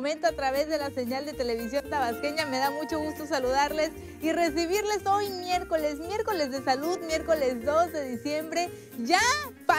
momento a través de la señal de televisión tabasqueña. Me da mucho gusto saludarles y recibirles hoy miércoles, miércoles de salud, miércoles 2 de diciembre. Ya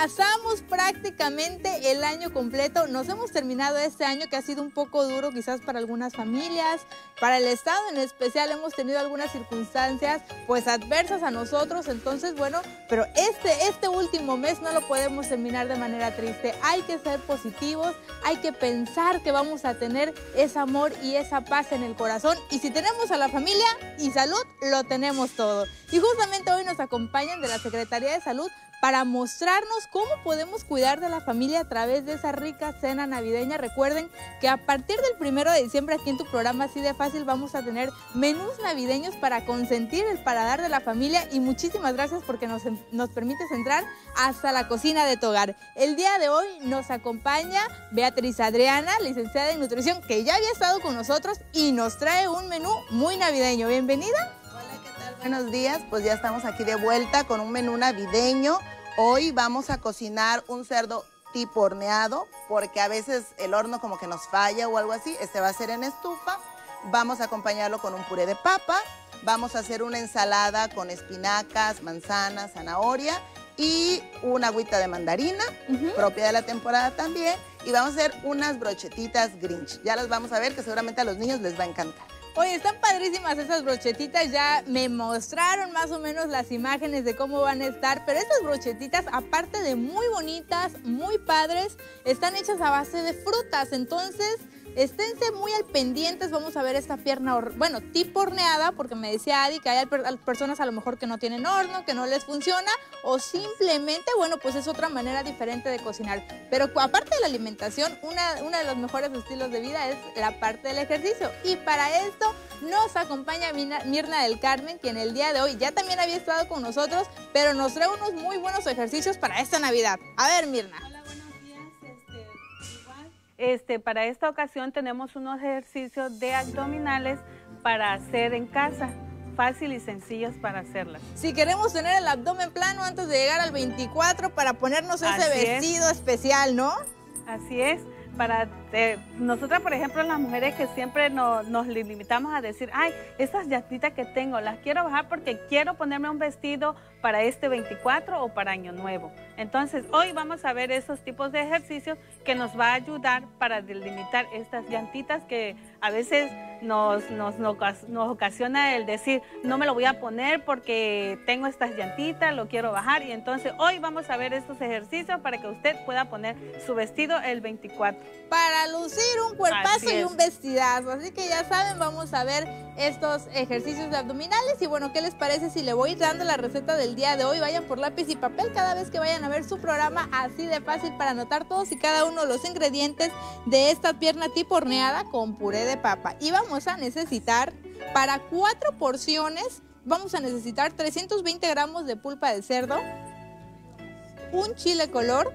pasamos prácticamente el año completo. Nos hemos terminado este año que ha sido un poco duro quizás para algunas familias, para el Estado en especial hemos tenido algunas circunstancias pues adversas a nosotros. Entonces, bueno, pero este, este último mes no lo podemos terminar de manera triste. Hay que ser positivos, hay que pensar que vamos a tener ese amor y esa paz en el corazón. Y si tenemos a la familia y salud, lo tenemos todo. Y justamente hoy nos acompañan de la Secretaría de Salud para mostrarnos cómo podemos cuidar de la familia a través de esa rica cena navideña. Recuerden que a partir del primero de diciembre aquí en tu programa así de fácil vamos a tener menús navideños para consentir el paladar de la familia y muchísimas gracias porque nos, nos permites entrar hasta la cocina de tu hogar. El día de hoy nos acompaña Beatriz Adriana, licenciada en nutrición, que ya había estado con nosotros y nos trae un menú muy navideño. Bienvenida. Buenos días, pues ya estamos aquí de vuelta con un menú navideño. Hoy vamos a cocinar un cerdo tipo horneado, porque a veces el horno como que nos falla o algo así. Este va a ser en estufa. Vamos a acompañarlo con un puré de papa. Vamos a hacer una ensalada con espinacas, manzanas, zanahoria y una agüita de mandarina, propia de la temporada también. Y vamos a hacer unas brochetitas Grinch. Ya las vamos a ver que seguramente a los niños les va a encantar. Oye, están padrísimas esas brochetitas, ya me mostraron más o menos las imágenes de cómo van a estar, pero estas brochetitas, aparte de muy bonitas, muy padres, están hechas a base de frutas, entonces Esténse muy al pendientes, vamos a ver esta pierna, bueno, tipo horneada, porque me decía Adi que hay personas a lo mejor que no tienen horno, que no les funciona, o simplemente, bueno, pues es otra manera diferente de cocinar. Pero aparte de la alimentación, una, de los mejores estilos de vida es la parte del ejercicio. Y para esto nos acompaña Mirna del Carmen, quien el día de hoy ya también había estado con nosotros, pero nos trae unos muy buenos ejercicios para esta Navidad. A ver, Mirna. Este, para esta ocasión tenemos unos ejercicios de abdominales para hacer en casa, fácil y sencillos para hacerlas. Si queremos tener el abdomen plano antes de llegar al 24 para ponernos ese vestido especial, ¿no? Así es para eh, nosotras, por ejemplo, las mujeres que siempre nos limitamos a decir, ay, estas llantitas que tengo, las quiero bajar porque quiero ponerme un vestido para este 24 o para Año Nuevo. Entonces, hoy vamos a ver esos tipos de ejercicios que nos va a ayudar para delimitar estas llantitas que a veces nos, nos, nos, ocasiona el decir, no me lo voy a poner porque tengo estas llantitas, lo quiero bajar. Y entonces hoy vamos a ver estos ejercicios para que usted pueda poner su vestido el 24. Para lucir un cuerpazo y un vestidazo. Así que ya saben, vamos a ver estos ejercicios de abdominales. Y bueno, ¿qué les parece si le voy dando la receta del día de hoy? Vayan por lápiz y papel cada vez que vayan a ver su programa, así de fácil para anotar todos y cada uno de los ingredientes de esta pierna tipo horneada con puré de papa. Y vamos a necesitar para cuatro porciones, vamos a necesitar 320 gramos de pulpa de cerdo, un chile color,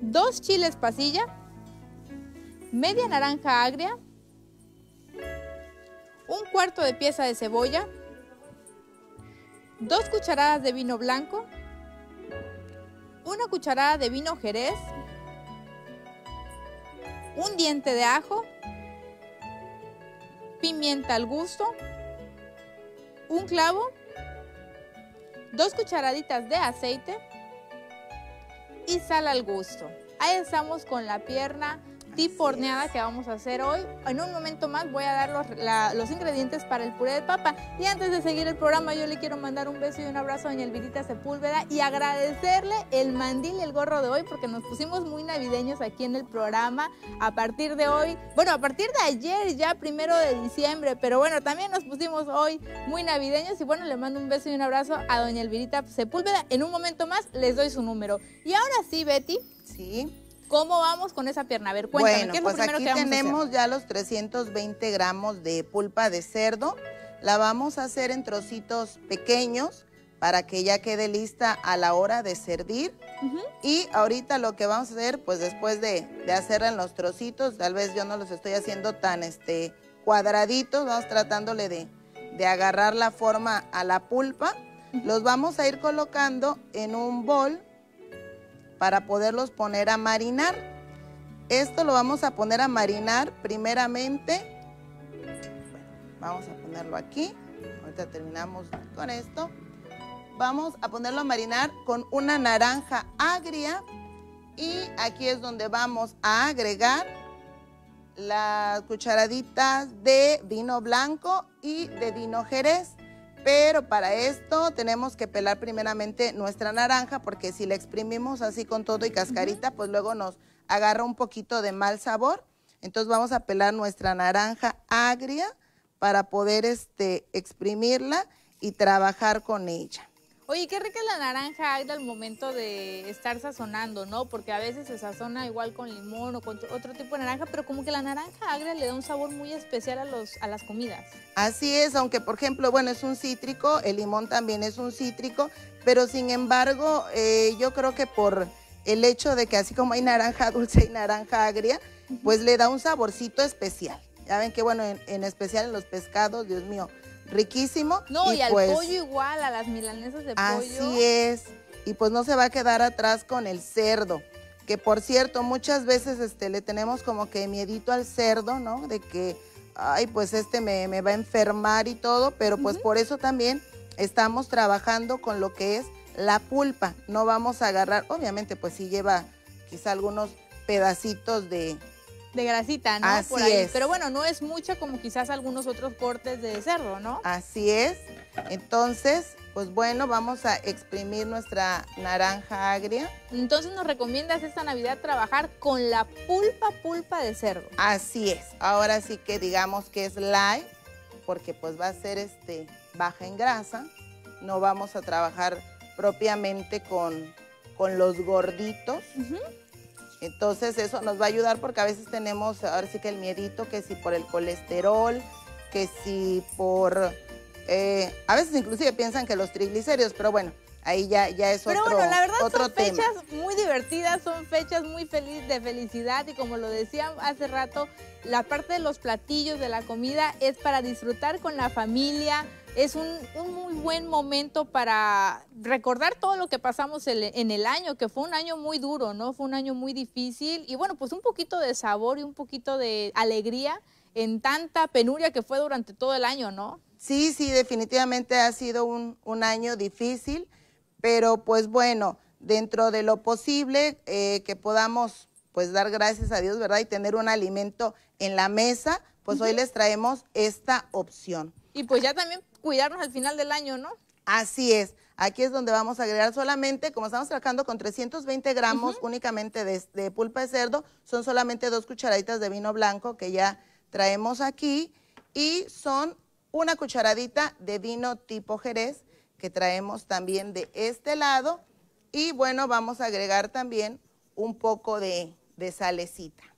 dos chiles pasilla, media naranja agria, un cuarto de pieza de cebolla, dos cucharadas de vino blanco, una cucharada de vino jerez, un diente de ajo, pimienta al gusto, un clavo, dos cucharaditas de aceite y sal al gusto. Ahí estamos con la pierna tipo horneada que vamos a hacer hoy. En un momento más voy a dar los, ingredientes para el puré de papa. Y antes de seguir el programa, yo le quiero mandar un beso y un abrazo a doña Elvirita Sepúlveda y agradecerle el mandil y el gorro de hoy porque nos pusimos muy navideños aquí en el programa. A partir de hoy, bueno, a partir de ayer, ya primero de diciembre, pero bueno, también nos pusimos hoy muy navideños y bueno, le mando un beso y un abrazo a doña Elvirita Sepúlveda. En un momento más les doy su número. Y ahora sí, Betty. Sí. ¿Cómo vamos con esa pierna? A ver, cuéntame, ¿qué es lo pues primero aquí que tenemos ya los 320 gramos de pulpa de cerdo. La vamos a hacer en trocitos pequeños para que ya quede lista a la hora de servir. Y ahorita lo que vamos a hacer, pues después de, de, hacerla en los trocitos, tal vez yo no los estoy haciendo tan este, cuadraditos, vamos tratándole de, de agarrar la forma a la pulpa. Los vamos a ir colocando en un bol para poderlos poner a marinar. Esto lo vamos a poner a marinar primeramente. vamos a ponerlo aquí. Ahorita terminamos con esto. Vamos a ponerlo a marinar con una naranja agria. Y aquí es donde vamos a agregar las cucharaditas de vino blanco y de vino jerez. Pero para esto tenemos que pelar primeramente nuestra naranja porque si la exprimimos así con todo y cascarita, pues luego nos agarra un poquito de mal sabor. Entonces vamos a pelar nuestra naranja agria para poder este, exprimirla y trabajar con ella. Oye, qué rica es la naranja agria al momento de estar sazonando, ¿no? Porque a veces se sazona igual con limón o con otro tipo de naranja, pero como que la naranja agria le da un sabor muy especial a, los, a las comidas. Así es, aunque por ejemplo, bueno, es un cítrico, el limón también es un cítrico, pero sin embargo, eh, yo creo que por el hecho de que así como hay naranja dulce y naranja agria, pues le da un saborcito especial. Ya ven que bueno, en especial en los pescados, Dios mío, riquísimo. No, y, al pues pollo igual, a las milanesas de pollo. Así es. Y pues no se va a quedar atrás con el cerdo. Que por cierto, muchas veces este, le tenemos como que miedito al cerdo, ¿no? De que, ay, pues este me, va a enfermar y todo, pero pues por eso también estamos trabajando con lo que es la pulpa. No vamos a agarrar, obviamente pues sí lleva quizá algunos pedacitos de, de grasita, ¿no? Así es. Pero bueno, no es mucha como quizás algunos otros cortes de cerdo, ¿no? Así es. Entonces, pues bueno, vamos a exprimir nuestra naranja agria. Entonces nos recomiendas esta Navidad trabajar con la pulpa pulpa de cerdo. Así es. Ahora sí que digamos que es light, porque pues va a ser este baja en grasa. No vamos a trabajar propiamente con, con los gorditos. Entonces eso nos va a ayudar porque a veces tenemos, ahora sí que el miedito, que si por el colesterol, que si por... Eh, a veces inclusive piensan que los triglicéridos, pero bueno, ahí ya, ya es pero otro bueno, la verdad otro son fechas muy divertidas, son fechas muy feliz, de felicidad y como lo decía hace rato, la parte de los platillos, de la comida es para disfrutar con la familia, es un, muy buen momento para recordar todo lo que pasamos en el año, que fue un año muy duro, ¿no? Fue un año muy difícil y bueno, pues un poquito de sabor y un poquito de alegría en tanta penuria que fue durante todo el año, ¿no? Sí, sí, definitivamente ha sido un, año difícil, pero pues bueno, dentro de lo posible eh, que podamos pues dar gracias a Dios, ¿verdad? Y tener un alimento en la mesa, pues hoy les traemos esta opción. Y pues ya también cuidarnos al final del año, ¿no? Así es. Aquí es donde vamos a agregar solamente, como estamos trabajando con 320 gramos únicamente de, pulpa de cerdo, son solamente dos cucharaditas de vino blanco que ya traemos aquí y son una cucharadita de vino tipo Jerez que traemos también de este lado y bueno, vamos a agregar también un poco de, de salecita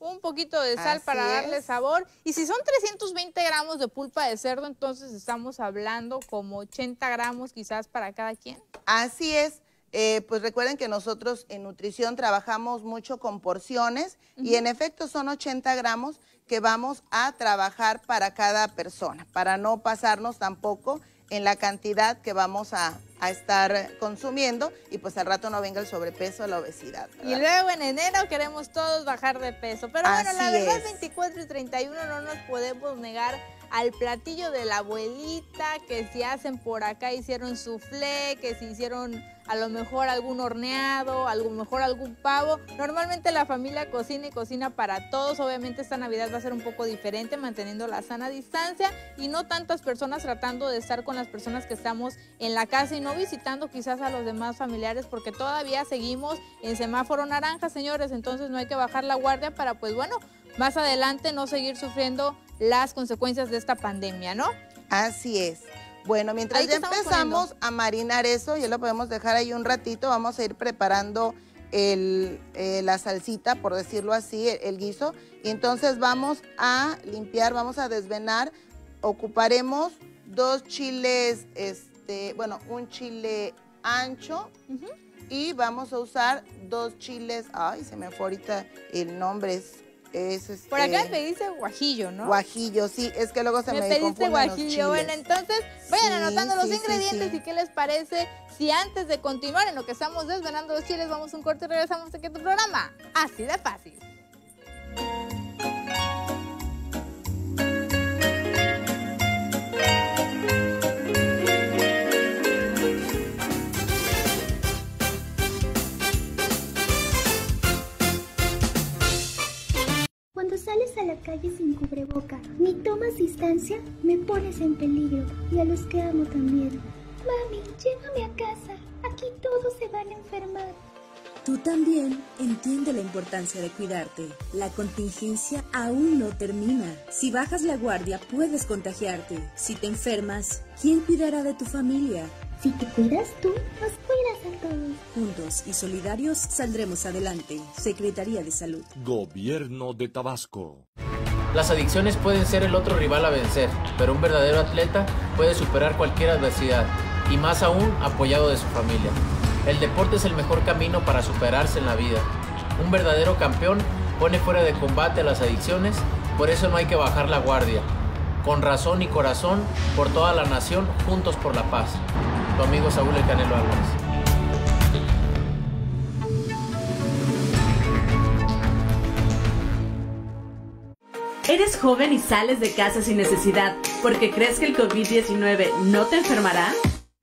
un poquito de sal para darle sabor. Y si son 320 gramos de pulpa de cerdo, entonces estamos hablando como 80 gramos quizás para cada quien. Así es. Eh, pues recuerden que nosotros en nutrición trabajamos mucho con porciones y en efecto son 80 gramos que vamos a trabajar para cada persona, para no pasarnos tampoco en la cantidad que vamos a, estar consumiendo y pues al rato no venga el sobrepeso o la obesidad. Y luego en enero queremos todos bajar de peso. Pero bueno, la verdad 24 y 31 no nos podemos negar al platillo de la abuelita, que si hacen por acá hicieron soufflé, que si hicieron a lo mejor algún horneado, a lo mejor algún pavo. Normalmente la familia cocina y cocina para todos. Obviamente esta Navidad va a ser un poco diferente, manteniendo la sana distancia y no tantas personas tratando de estar con las personas que estamos en la casa y no visitando quizás a los demás familiares porque todavía seguimos en semáforo naranja, señores. Entonces no hay que bajar la guardia para, pues bueno, más adelante no seguir sufriendo las consecuencias de esta pandemia, ¿no? Así es. Bueno, mientras ya empezamos a marinar eso, ya lo podemos dejar ahí un ratito, vamos a ir preparando el, eh, la salsita, por decirlo así, el, guiso. Y entonces vamos a limpiar, vamos a desvenar. Ocuparemos dos chiles, este, bueno, un chile ancho. Y vamos a usar dos chiles, ay, se me fue ahorita el nombre, es por acá me pediste guajillo, ¿no? Guajillo, sí, es que luego se me, me pediste guajillo. Bueno, entonces vayan anotando los ingredientes y qué les parece si antes de continuar en lo que estamos desvelando los chiles vamos a un corte y regresamos aquí a tu programa. Así de fácil. Calle sin cubreboca, ni tomas distancia, me pones en peligro y a los que amo también. Mami, llévame a casa. Aquí todos se van a enfermar. Tú también entiende la importancia de cuidarte. La contingencia aún no termina. Si bajas la guardia, puedes contagiarte. Si te enfermas, ¿quién cuidará de tu familia? Si te cuidas tú, nos cuidas a. Juntos y solidarios saldremos adelante. Secretaría de Salud. Gobierno de Tabasco. Las adicciones pueden ser el otro rival a vencer, pero un verdadero atleta puede superar cualquier adversidad, y más aún apoyado de su familia. El deporte es el mejor camino para superarse en la vida. Un verdadero campeón pone fuera de combate a las adicciones, por eso no hay que bajar la guardia. Con razón y corazón, por toda la nación, juntos por la paz tu amigo Saúl El Canelo Álvarez. ¿Eres joven y sales de casa sin necesidad porque crees que el COVID-19 no te enfermará?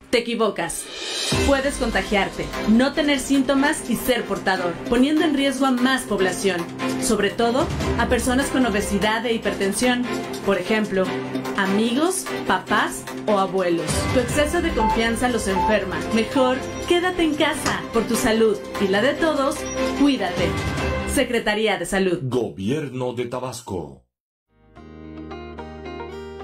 Te equivocas. Puedes contagiarte, no tener síntomas y ser portador, poniendo en riesgo a más población, sobre todo a personas con obesidad e hipertensión, por ejemplo, amigos, papás o abuelos. Tu exceso de confianza los enferma. Mejor, quédate en casa por tu salud y la de todos, cuídate. Secretaría de Salud. Gobierno de Tabasco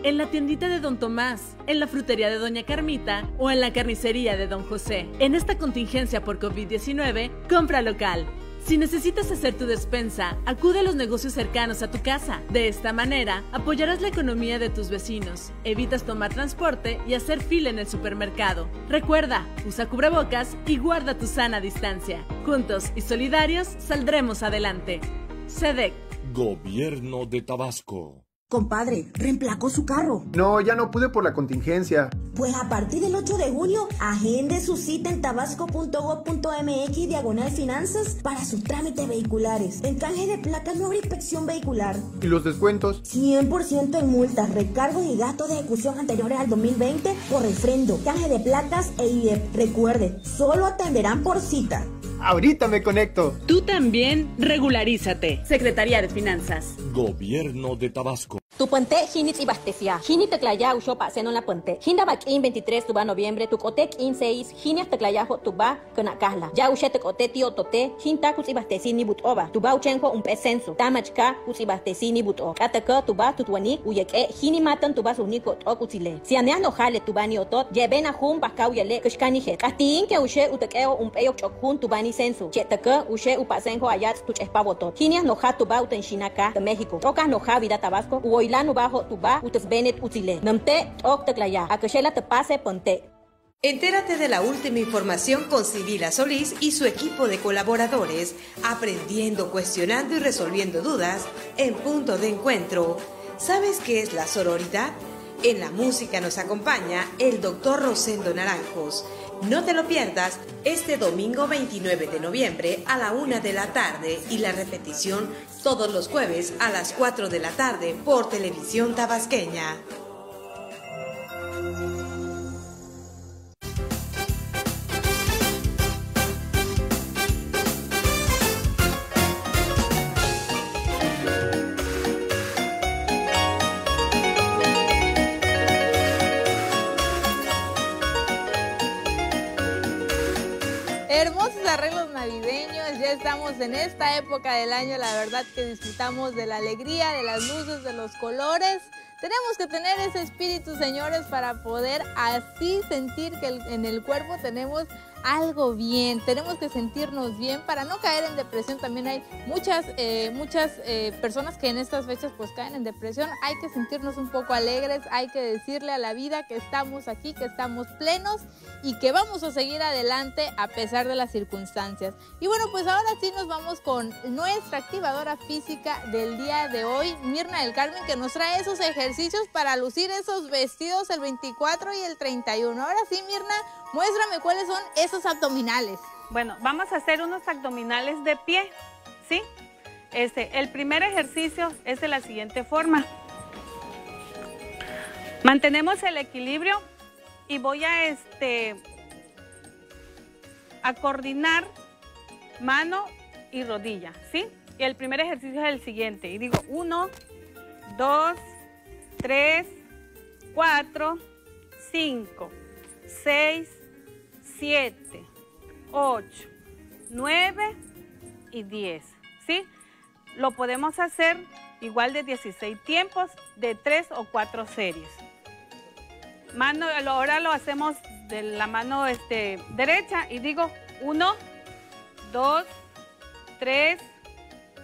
en la tiendita de Don Tomás, en la frutería de Doña Carmita o en la carnicería de Don José. En esta contingencia por COVID-19, compra local. Si necesitas hacer tu despensa, acude a los negocios cercanos a tu casa. De esta manera, apoyarás la economía de tus vecinos, evitas tomar transporte y hacer fila en el supermercado. Recuerda, usa cubrebocas y guarda tu sana distancia. Juntos y solidarios saldremos adelante. SEDEC. Gobierno de Tabasco. Compadre, reemplacó su carro. No, ya no pude por la contingencia. Pues a partir del 8 de junio, agende su cita en tabasco.gov.mx diagonal finanzas para sus trámites vehiculares. En canje de placas no habrá inspección vehicular. ¿Y los descuentos? 100% en multas, recargos y gastos de ejecución anteriores al 2020 por refrendo, canje de placas e IEP. Recuerde, solo atenderán por cita. Ahorita me conecto. Tú también regularízate. Secretaría de Finanzas. Gobierno de Tabasco. Tu puente hinit ibastecia. Hini teclaya usho pa seno la puente. Hinda in 23 tuba noviembre. Tu cotek in 6. Hini teclaya ho tuba kona kahla. Ya ushe te cote tío tote. Hinta kus ibasteci ni but oba. Tuba uchenjo un pesenso. Tamachka kus ibasteci ni but o. Kataka tuba tutwani uyek e hini matan tuba utile. Si aneas no jale tuba ni otot. Lleven a hum bakau yale kishkani het. Katiin ke ushe utekeo un peyo chokhun tuba ni sensu. Chetaka ushe upasenjo ayat tu chespavotot. Hini no ja tuba uten shinaka de México. Toca no ja vida Tabasco. Entérate de la última información con Sibila Solís y su equipo de colaboradores, aprendiendo, cuestionando y resolviendo dudas en punto de encuentro. ¿Sabes qué es la sororidad? En la música nos acompaña el doctor Rosendo Naranjos. No te lo pierdas este domingo 29 de noviembre a la una de la tarde y la repetición todos los jueves a las 4 de la tarde por televisión tabasqueña. Estamos en esta época del año, la verdad que disfrutamos de la alegría, de las luces, de los colores. Tenemos que tener ese espíritu, señores, para poder así sentir que en el cuerpo tenemos algo bien, tenemos que sentirnos bien para no caer en depresión. También hay muchas, eh, muchas eh, personas que en estas fechas pues caen en depresión. Hay que sentirnos un poco alegres, hay que decirle a la vida que estamos aquí, que estamos plenos y que vamos a seguir adelante a pesar de las circunstancias. Y bueno, pues ahora sí nos vamos con nuestra activadora física del día de hoy, Mirna del Carmen, que nos trae esos ejercicios para lucir esos vestidos el 24 y el 31. Ahora sí, Mirna, muéstrame cuáles son esos abdominales. Bueno, vamos a hacer unos abdominales de pie, ¿sí? Este, el primer ejercicio es de la siguiente forma. Mantenemos el equilibrio y voy a, este, a coordinar mano y rodilla, ¿sí? Y el primer ejercicio es el siguiente. Y digo, uno, 2, 3, 4, 5, 6, 7, 8, 9 y 10. ¿Sí? Lo podemos hacer igual de 16 tiempos de 3 o 4 series. Mano, ahora lo hacemos de la mano este, derecha y digo 1, 2, 3,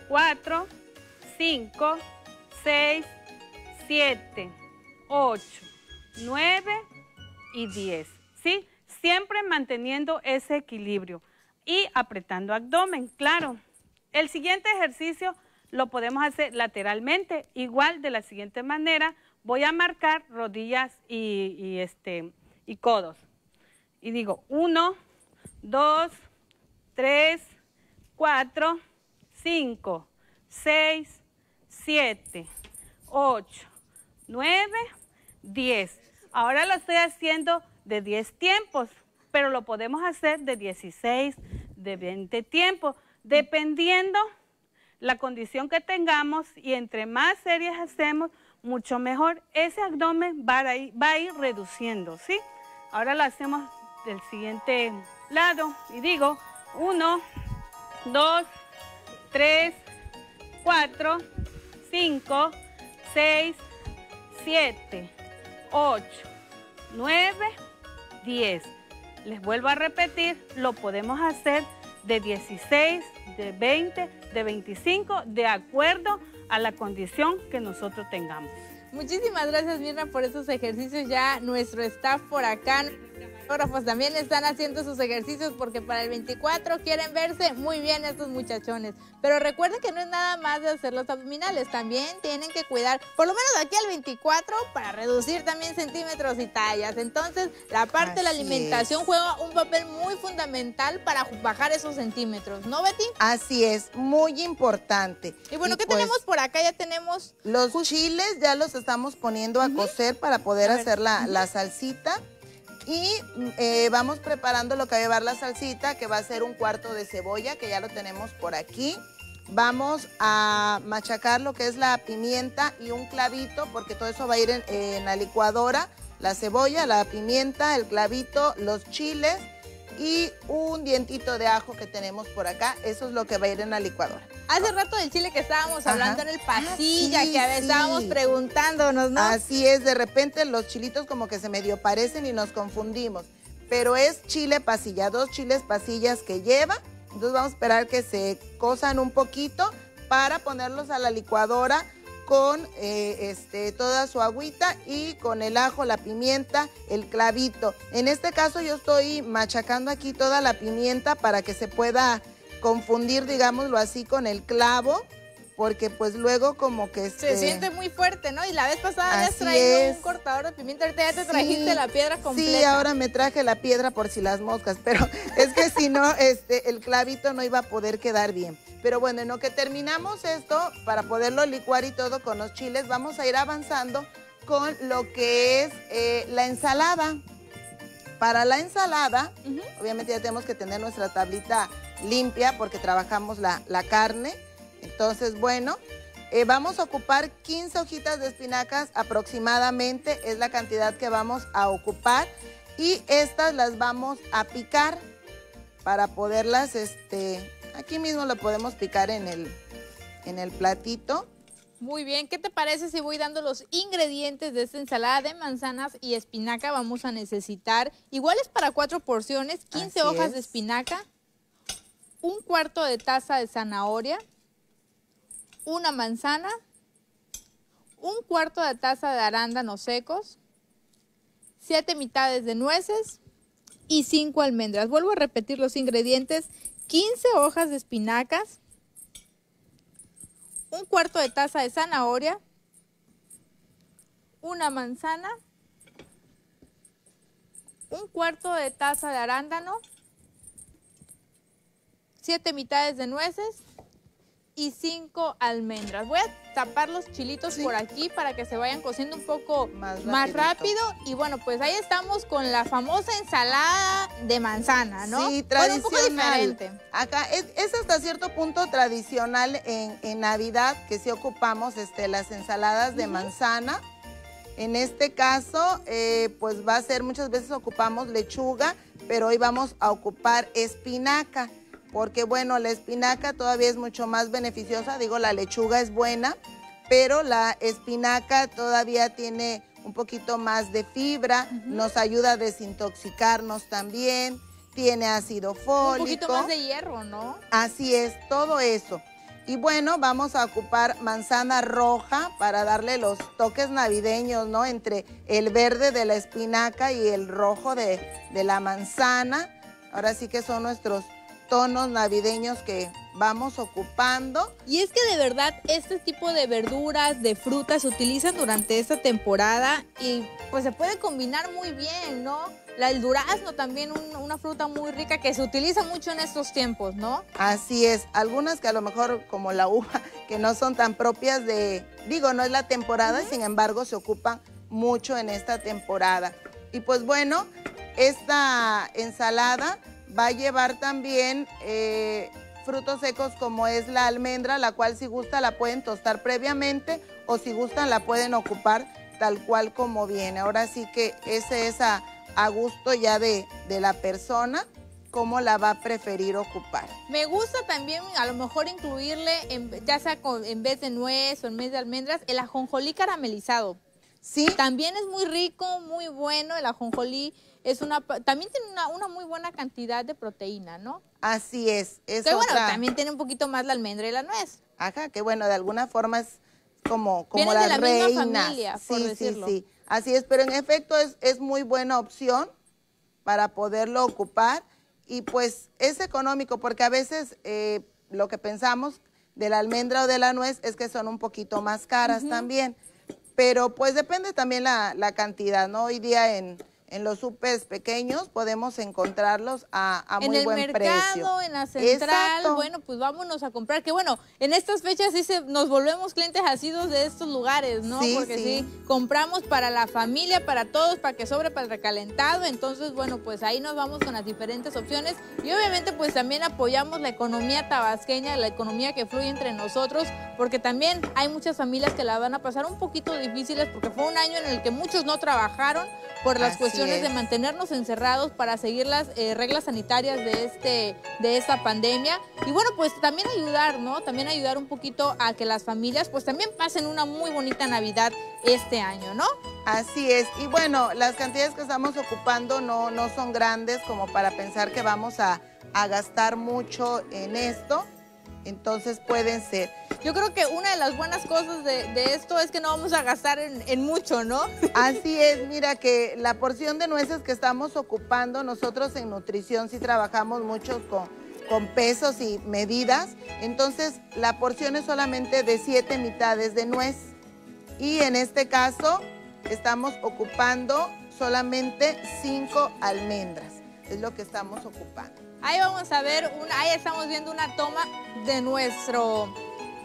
4, 5, 6, 7, 8, 9 y 10. ¿Sí? Siempre manteniendo ese equilibrio y apretando abdomen, claro. El siguiente ejercicio lo podemos hacer lateralmente, igual de la siguiente manera. Voy a marcar rodillas y, este, y codos. Y digo 1, 2, 3, 4, 5, 6, 7, 8, 9, 10. Ahora lo estoy haciendo de 10 tiempos, pero lo podemos hacer de 16, de 20 tiempos, dependiendo la condición que tengamos y entre más series hacemos, mucho mejor. Ese abdomen va a ir, reduciendo, ¿sí? Ahora lo hacemos del siguiente lado y digo 1, 2, 3, 4, 5, 6, 7, 8, 9, 10. Les vuelvo a repetir, lo podemos hacer de 16, de 20, de 25, de acuerdo a la condición que nosotros tengamos. Muchísimas gracias Mirna por esos ejercicios. Ya nuestro staff por acá fotógrafos también están haciendo sus ejercicios porque para el 24 quieren verse muy bien estos muchachones. Pero recuerden que no es nada más de hacer los abdominales, también tienen que cuidar, por lo menos aquí al 24, para reducir también centímetros y tallas. Entonces, la parte de la alimentación juega un papel muy fundamental para bajar esos centímetros, ¿no, Betty? Así es, muy importante. Y bueno, ¿qué tenemos pues, por acá? Ya tenemos... Los chiles ya los estamos poniendo a cocer para poder hacer la, la salsita. Y eh, vamos preparando lo que va a llevar la salsita, que va a ser un cuarto de cebolla, que ya lo tenemos por aquí. Vamos a machacar lo que es la pimienta y un clavito, porque todo eso va a ir en la licuadora. La cebolla, la pimienta, el clavito, los chiles y un dientito de ajo que tenemos por acá. Eso es lo que va a ir en la licuadora. Hace rato del chile que estábamos hablando en el pasillo, que a veces estábamos preguntándonos, ¿no? Así es, de repente los chilitos como que se medio parecen y nos confundimos. Pero es chile pasilla, dos chiles pasillas que lleva. Entonces vamos a esperar que se cosan un poquito para ponerlos a la licuadora con eh, este, toda su agüita y con el ajo, la pimienta, el clavito. En este caso yo estoy machacando aquí toda la pimienta para que se pueda confundir, digámoslo así, con el clavo. Porque pues luego como que... Se este siente muy fuerte, ¿no? Y la vez pasada habías traído un cortador de pimienta, ahorita ya te trajiste la piedra completa. Sí, ahora me traje la piedra por si las moscas, pero es que si no, este, el clavito no iba a poder quedar bien. Pero bueno, en lo que terminamos esto, para poderlo licuar y todo con los chiles, vamos a ir avanzando con lo que es eh, la ensalada. Para la ensalada, obviamente ya tenemos que tener nuestra tablita limpia porque trabajamos la, carne. Entonces, bueno, eh, vamos a ocupar 15 hojitas de espinacas aproximadamente, es la cantidad que vamos a ocupar. Y estas las vamos a picar para poderlas este, Aquí mismo lo podemos picar en el, en el platito. Muy bien, ¿qué te parece si voy dando los ingredientes de esta ensalada de manzanas y espinaca? Vamos a necesitar iguales para cuatro porciones, 15 hojas de espinaca, un cuarto de taza de zanahoria, una manzana, un cuarto de taza de arándanos secos, siete mitades de nueces y cinco almendras. Vuelvo a repetir los ingredientes 15 hojas de espinacas, un cuarto de taza de zanahoria, una manzana, un cuarto de taza de arándano, siete mitades de nueces y 5 almendras. Voy a tapar los chilitos por aquí para que se vayan cociendo un poco más, rápido. Y bueno, pues ahí estamos con la famosa ensalada de manzana, ¿no? Sí, tradicional. un poco diferente. Acá es, hasta cierto punto tradicional en, Navidad que sí ocupamos este, las ensaladas de manzana. En este caso, eh, pues va a ser, muchas veces ocupamos lechuga, pero hoy vamos a ocupar espinaca porque bueno, la espinaca todavía es mucho más beneficiosa, digo, la lechuga es buena, pero la espinaca todavía tiene un poquito más de fibra, nos ayuda a desintoxicarnos también, tiene ácido fólico. Un poquito más de hierro, ¿no? Así es, todo eso. Y bueno, vamos a ocupar manzana roja para darle los toques navideños, ¿no? Entre el verde de la espinaca y el rojo de, de la manzana. Ahora sí que son nuestros tonos navideños que vamos ocupando. Y es que de verdad este tipo de verduras, de frutas se utilizan durante esta temporada y pues se puede combinar muy bien, ¿no? La, el durazno también una fruta muy rica que se utiliza mucho en estos tiempos, ¿no? Así es, algunas que a lo mejor como la uva, que no son tan propias de, digo, no es la temporada, sin embargo se ocupan mucho en esta temporada. Y pues bueno, esta ensalada va a llevar también eh, frutos secos como es la almendra, la cual si gusta la pueden tostar previamente o si gustan la pueden ocupar tal cual como viene. Ahora sí que ese es a, gusto ya de, la persona cómo la va a preferir ocupar. Me gusta también a lo mejor incluirle, ya sea en vez de nuez o en vez de almendras, el ajonjolí caramelizado. Sí. También es muy rico, muy bueno el ajonjolí es una también tiene una, muy buena cantidad de proteína, ¿no? Así es. es que bueno, también tiene un poquito más la almendra y la nuez. Ajá, que bueno, de alguna forma es como, como la, de la reina. familia, sí, sí, sí. Así es, pero en efecto es, es muy buena opción para poderlo ocupar y pues es económico porque a veces eh, lo que pensamos de la almendra o de la nuez es que son un poquito más caras también, pero pues depende también la, la cantidad, ¿no? Hoy día en en los supes pequeños podemos encontrarlos a, muy buen precio. En el mercado, en la central, bueno, pues vámonos a comprar. Que bueno, en estas fechas sí se, nos volvemos clientes asidos de estos lugares, ¿no? Porque sí. compramos para la familia, para todos, para que sobre para el recalentado. Entonces, bueno, pues ahí nos vamos con las diferentes opciones. Y obviamente, pues también apoyamos la economía tabasqueña, la economía que fluye entre nosotros, porque también hay muchas familias que la van a pasar un poquito difíciles porque fue un año en el que muchos no trabajaron por las cuestiones de mantenernos encerrados para seguir las eh, reglas sanitarias de, este, de esta pandemia. Y bueno, pues también ayudar, ¿no? También ayudar un poquito a que las familias pues también pasen una muy bonita Navidad este año, ¿no? Así es. Y bueno, las cantidades que estamos ocupando no, no son grandes como para pensar que vamos a, a gastar mucho en esto. Entonces pueden ser. Yo creo que una de las buenas cosas de, esto es que no vamos a gastar en, mucho, ¿no? Así es, mira que la porción de nueces que estamos ocupando, nosotros en nutrición sí trabajamos mucho con, con pesos y medidas, entonces la porción es solamente de siete mitades de nuez y en este caso estamos ocupando solamente cinco almendras, es lo que estamos ocupando. Ahí vamos a ver, ahí estamos viendo una toma de, nuestro,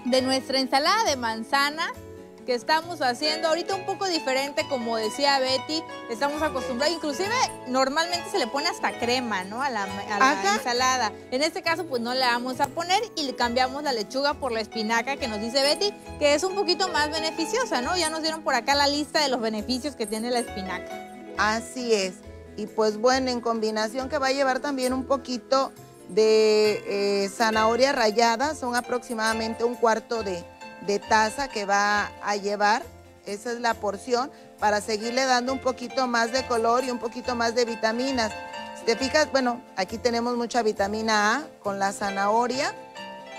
de nuestra ensalada de manzana que estamos haciendo ahorita un poco diferente, como decía Betty, estamos acostumbrados, inclusive normalmente se le pone hasta crema, ¿no? A la, ensalada. En este caso, pues no le vamos a poner y le cambiamos la lechuga por la espinaca que nos dice Betty, que es un poquito más beneficiosa, ¿no? Ya nos dieron por acá la lista de los beneficios que tiene la espinaca. Así es. Y pues bueno, en combinación que va a llevar también un poquito de eh, zanahoria rallada, son aproximadamente un cuarto de, taza que va a llevar. Esa es la porción para seguirle dando un poquito más de color y un poquito más de vitaminas. Si te fijas, bueno, aquí tenemos mucha vitamina A con la zanahoria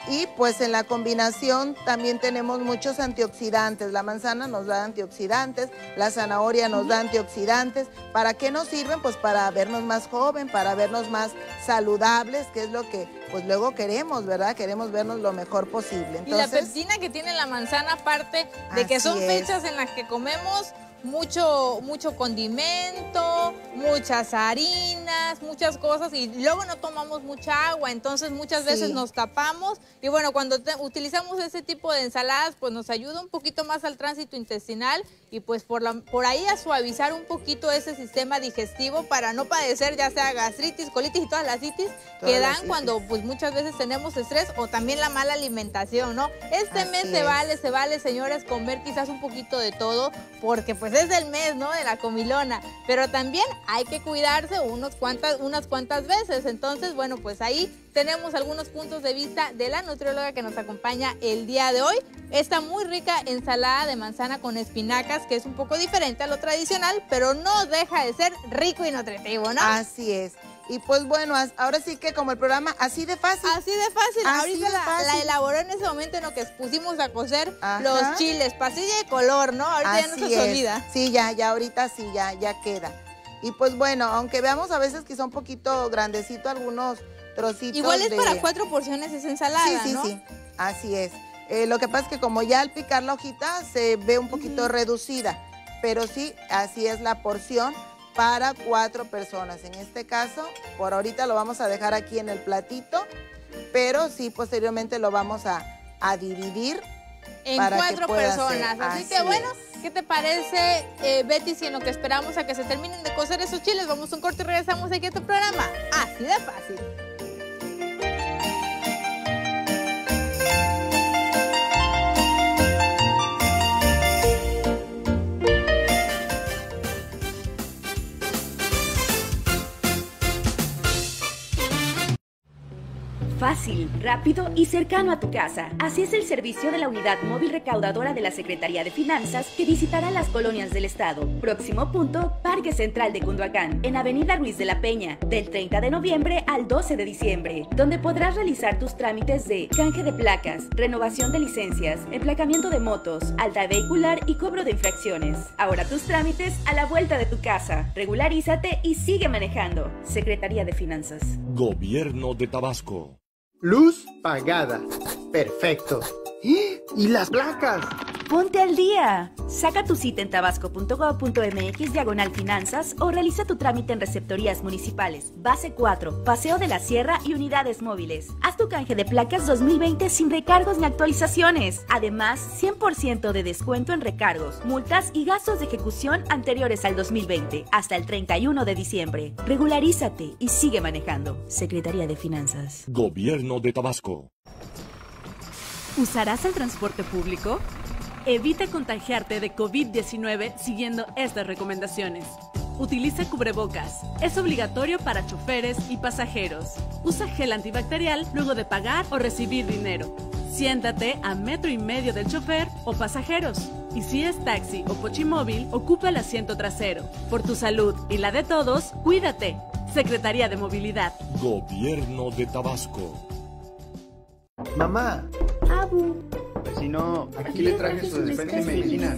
y pues en la combinación también tenemos muchos antioxidantes. La manzana nos da antioxidantes, la zanahoria nos da antioxidantes. ¿Para qué nos sirven? Pues para vernos más joven, para vernos más saludables, que es lo que pues luego queremos, ¿verdad? Queremos vernos lo mejor posible. y la pepsina que tiene la manzana, aparte de que son fechas en las que comemos mucho, mucho condimento, muchas harinas, muchas, cosas y luego no tomamos mucha agua, entonces muchas veces Sí. nos tapamos y bueno, cuando te- utilizamos ese tipo de ensaladas, pues nos ayuda un poquito más al tránsito intestinal y pues por, la- por ahí a suavizar un poquito ese sistema digestivo para no padecer ya sea gastritis, colitis y todas las itis Todas que dan itis. cuando pues muchas veces tenemos estrés o también la mala alimentación, ¿no? Este Así mes se es. vale, se vale, señores, comer quizás un poquito de todo porque pues es el mes, ¿no? De la comilona, pero también hay que cuidarse unos cuantas, unas cuantas veces. Entonces, bueno, pues ahí tenemos algunos puntos de vista de la nutrióloga que nos acompaña el día de hoy. Esta muy rica ensalada de manzana con espinacas, que es un poco diferente a lo tradicional, pero no deja de ser rico y nutritivo, ¿no? Así es. Y pues bueno, ahora sí que como el programa así de fácil. Así de fácil. Así Ahorita de la, fácil. la elaboró en ese momento en lo que pusimos a cocer Ajá. los chiles, pasilla de color, ¿no? Ahorita ya no se olvida. Sí, ya, ya ahorita sí, ya, ya queda. Y pues bueno, aunque veamos a veces quizá un poquito grandecito algunos trocitos Igual es de- para cuatro porciones esa ensalada, Sí, sí, ¿no? sí, así es. Eh, lo que pasa es que como ya al picar la hojita se ve un poquito reducida, pero sí, así es la porción para cuatro personas. En este caso, por ahorita lo vamos a dejar aquí en el platito, pero sí, posteriormente lo vamos a, a dividir. En para cuatro personas. ser. Así, que bueno, ¿qué te parece, eh, Betty, si en lo que esperamos a que se terminen de cocer esos chiles, vamos a un corte y regresamos aquí a tu programa? Así de fácil. Fácil, rápido y cercano a tu casa. Así es el servicio de la Unidad Móvil Recaudadora de la Secretaría de Finanzas que visitará las colonias del Estado. Próximo punto, Parque Central de Cunduacán, en Avenida Ruiz de la Peña, del 30 de noviembre al 12 de diciembre, donde podrás realizar tus trámites de canje de placas, renovación de licencias, emplacamiento de motos, alta vehicular y cobro de infracciones. Ahora tus trámites a la vuelta de tu casa. Regularízate y sigue manejando. Secretaría de Finanzas. Gobierno de Tabasco. Luz pagada. Perfecto. ¿Y las placas? Ponte al día. Saca tu cita en tabasco.gov.mx diagonal finanzas o realiza tu trámite en receptorías municipales. Base 4, Paseo de la Sierra y unidades móviles. Haz tu canje de placas 2020 sin recargos ni actualizaciones. Además, 100% de descuento en recargos, multas y gastos de ejecución anteriores al 2020 hasta el 31 de diciembre. Regularízate y sigue manejando. Secretaría de Finanzas. Gobierno de Tabasco. ¿Usarás el transporte público? Evita contagiarte de COVID-19 siguiendo estas recomendaciones. Utiliza cubrebocas. Es obligatorio para choferes y pasajeros. Usa gel antibacterial luego de pagar o recibir dinero. Siéntate a metro y medio del chofer o pasajeros. Y si es taxi o pochimóvil, ocupa el asiento trasero. Por tu salud y la de todos, cuídate. Secretaría de Movilidad. Gobierno de Tabasco. Mamá, Abu, vecino, aquí le traje su despensa de medicinas.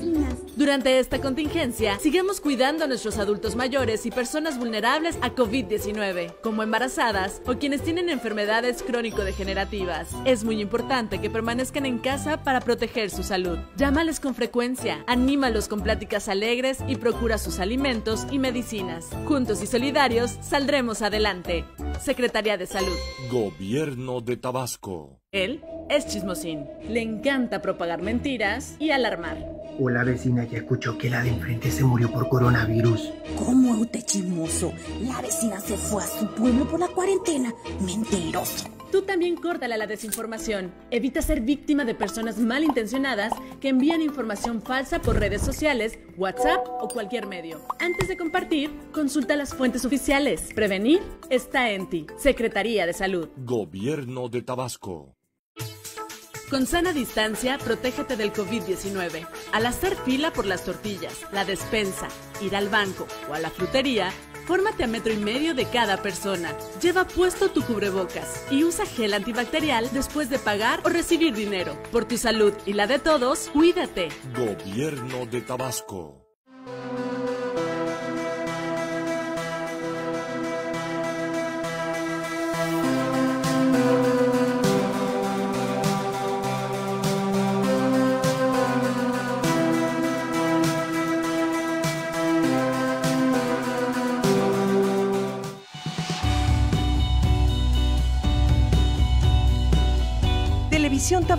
Durante esta contingencia, sigamos cuidando a nuestros adultos mayores y personas vulnerables a COVID-19, como embarazadas o quienes tienen enfermedades crónico-degenerativas. Es muy importante que permanezcan en casa para proteger su salud. Llámales con frecuencia, anímalos con pláticas alegres y procura sus alimentos y medicinas. Juntos y solidarios, saldremos adelante. Secretaría de Salud. Gobierno de Tabasco. Él es chismosín. Le encanta propagar mentiras y alarmar. O la vecina ya escuchó que la de enfrente se murió por coronavirus. ¿Cómo usted chismoso? La vecina se fue a su pueblo por la cuarentena. Mentiroso. Tú también córtale a la desinformación. Evita ser víctima de personas malintencionadas que envían información falsa por redes sociales, WhatsApp o cualquier medio. Antes de compartir, consulta las fuentes oficiales. Prevenir está en ti. Secretaría de Salud. Gobierno de Tabasco. Con sana distancia, protégete del COVID-19. Al hacer fila por las tortillas, la despensa, ir al banco o a la frutería, fórmate a metro y medio de cada persona. Lleva puesto tu cubrebocas y usa gel antibacterial después de pagar o recibir dinero. Por tu salud y la de todos, cuídate. Gobierno de Tabasco.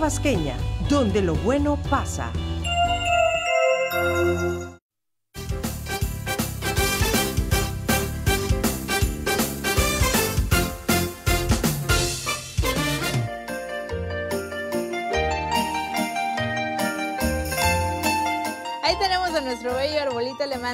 Tabasqueña, donde lo bueno pasa.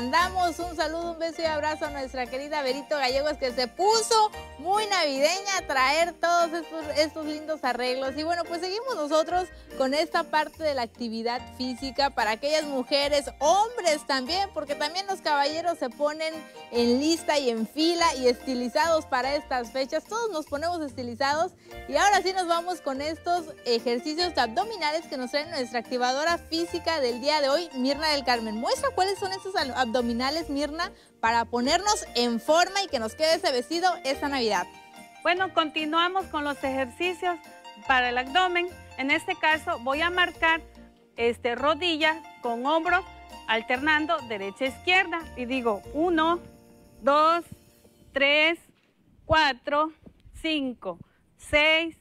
Mandamos un saludo, un beso y abrazo a nuestra querida Berito Gallegos que se puso muy navideña a traer todos estos, lindos arreglos. Y bueno, pues seguimos nosotros con esta parte de la actividad física para aquellas mujeres, hombres también, porque también los caballeros se ponen en lista y en fila y estilizados para estas fechas. Todos nos ponemos estilizados y ahora sí nos vamos con estos ejercicios abdominales que nos trae nuestra activadora física del día de hoy, Mirna del Carmen. Muestra cuáles son estos al- abdominales, Mirna, para ponernos en forma y que nos quede ese vestido esta Navidad. Bueno, continuamos con los ejercicios para el abdomen. En este caso voy a marcar este, rodillas con hombros alternando derecha e izquierda. Y digo 1, 2, 3, 4, 5, 6,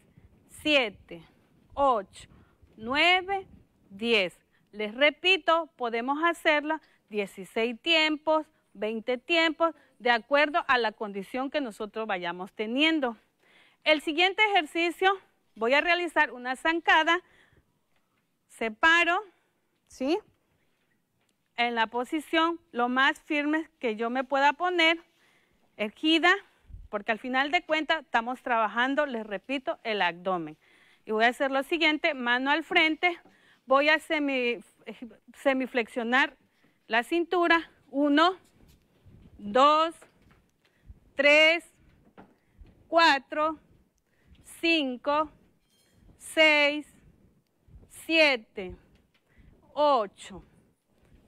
7, 8, 9, 10. Les repito, podemos hacerla 16 tiempos, 20 tiempos, de acuerdo a la condición que nosotros vayamos teniendo. El siguiente ejercicio, voy a realizar una zancada, separo, ¿sí? En la posición lo más firme que yo me pueda poner, erguida, porque al final de cuentas estamos trabajando, les repito, el abdomen. Y voy a hacer lo siguiente, mano al frente, voy a semi, semiflexionar la cintura, uno, dos, tres, cuatro, cinco, seis, siete, ocho,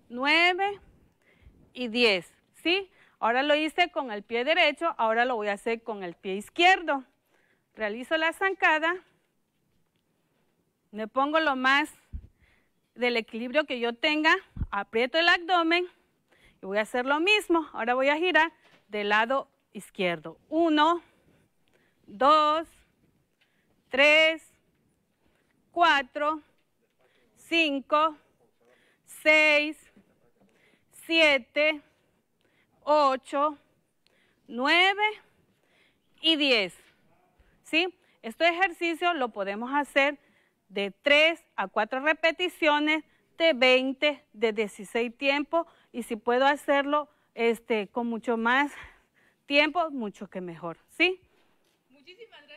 nueve y diez, ¿sí? Ahora lo hice con el pie derecho, ahora lo voy a hacer con el pie izquierdo. Realizo la zancada, me pongo lo más del equilibrio que yo tenga, aprieto el abdomen y voy a hacer lo mismo. Ahora voy a girar del lado izquierdo. Uno, dos, tres, cuatro, cinco, seis, siete, ocho, nueve y diez. ¿Sí? Este ejercicio lo podemos hacer de 3 a 4 repeticiones, de 20, de 16 tiempos y si puedo hacerlo este, con mucho más tiempo, mucho que mejor, ¿sí?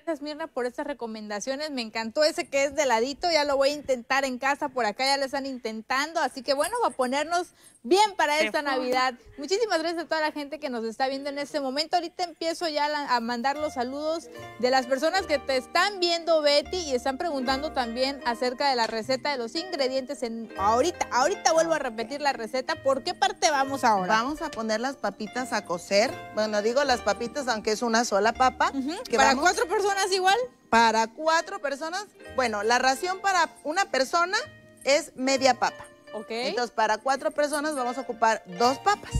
Gracias Mirna por estas recomendaciones, me encantó ese que es de ladito, ya lo voy a intentar en casa, por acá ya lo están intentando, así que bueno, va a ponernos bien para esta. Navidad. Muchísimas gracias a toda la gente que nos está viendo en este momento. Ahorita empiezo ya a mandar los saludos de las personas que te están viendo, Betty, y están preguntando también acerca de la receta de los ingredientes. En, ahorita, ahorita vuelvo a repetir la receta. ¿Por qué parte vamos ahora? Vamos a poner las papitas a cocer. Bueno, digo las papitas, aunque es una sola papa. que ¿Para vamos- cuatro personas igual? Para cuatro personas. Bueno, la ración para una persona es media papa. Ok. Entonces, para cuatro personas vamos a ocupar dos papas.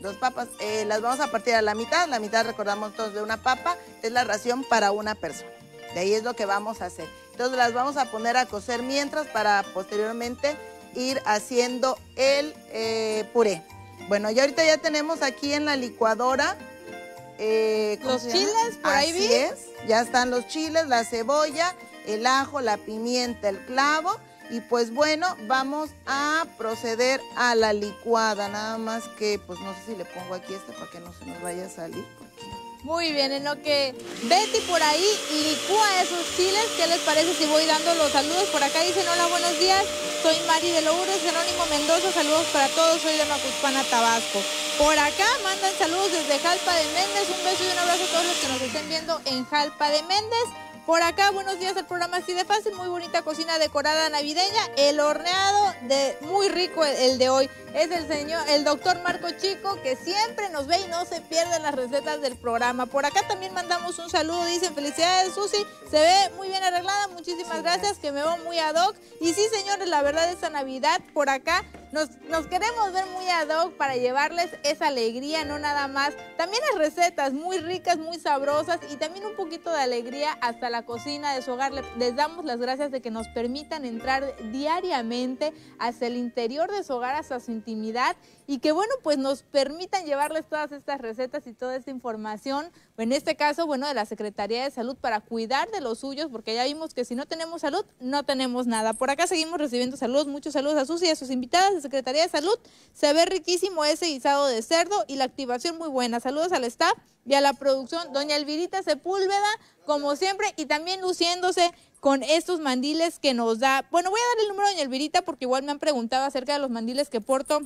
Dos papas. eh, las vamos a partir a la mitad. La mitad, recordamos todos, de una papa es la ración para una persona. De ahí es lo que vamos a hacer. Entonces, las vamos a poner a cocer mientras para posteriormente ir haciendo el eh, puré. Bueno, y ahorita ya tenemos aquí en la licuadora. eh, ¿cómo Los chiles, por ahí Así vi. es. Ya están los chiles, la cebolla, el ajo, la pimienta, el clavo. Y pues bueno, vamos a proceder a la licuada. Nada más que, pues no sé si le pongo aquí este para que no se nos vaya a salir. Muy bien, en lo que Betty por ahí licúa esos chiles, ¿qué les parece si voy dando los saludos? Por acá dicen, hola, buenos días, soy Mari de Lourdes, Jerónimo Mendoza, saludos para todos, soy de Macuspana, Tabasco. Por acá mandan saludos desde Jalpa de Méndez, un beso y un abrazo a todos los que nos estén viendo en Jalpa de Méndez. Por acá, buenos días al programa así de fácil, muy bonita cocina decorada navideña, el horneado de muy rico el, el de hoy. Es el señor, el doctor Marco Chico, que siempre nos ve y no se pierde las recetas del programa. Por acá también mandamos un saludo, dicen felicidades Susi, se ve muy bien arreglada, muchísimas gracias, que me va muy ad hoc. Y sí, señores, la verdad esta Navidad por acá nos, nos queremos ver muy ad hoc para llevarles esa alegría, no nada más. También hay recetas muy ricas, muy sabrosas y también un poquito de alegría hasta la cocina de su hogar. Le- Les damos las gracias de que nos permitan entrar diariamente hacia el interior de su hogar, hasta su intimidad y que bueno, pues nos permitan llevarles todas estas recetas y toda esta información, en este caso, bueno, de la Secretaría de Salud para cuidar de los suyos, porque ya vimos que si no tenemos salud, no tenemos nada. Por acá seguimos recibiendo saludos, muchos saludos a Susi y a sus invitadas de Secretaría de Salud. Se ve riquísimo ese guisado de cerdo y la activación muy buena. Saludos al staff y a la producción, doña Elvirita Sepúlveda, como siempre, y también luciéndose con estos mandiles que nos da. Bueno, voy a dar el número doña Elvirita porque igual me han preguntado acerca de los mandiles que porto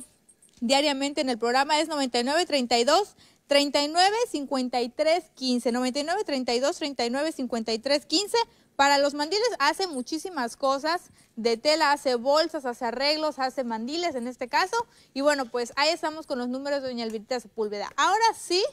diariamente en el programa es 9932 39 53 15 99 32 39 53 15 para los mandiles hace muchísimas cosas de tela hace bolsas hace arreglos hace mandiles en este caso. Y bueno pues ahí estamos con los números de doña Elvirita Sepúlveda. Ahora sí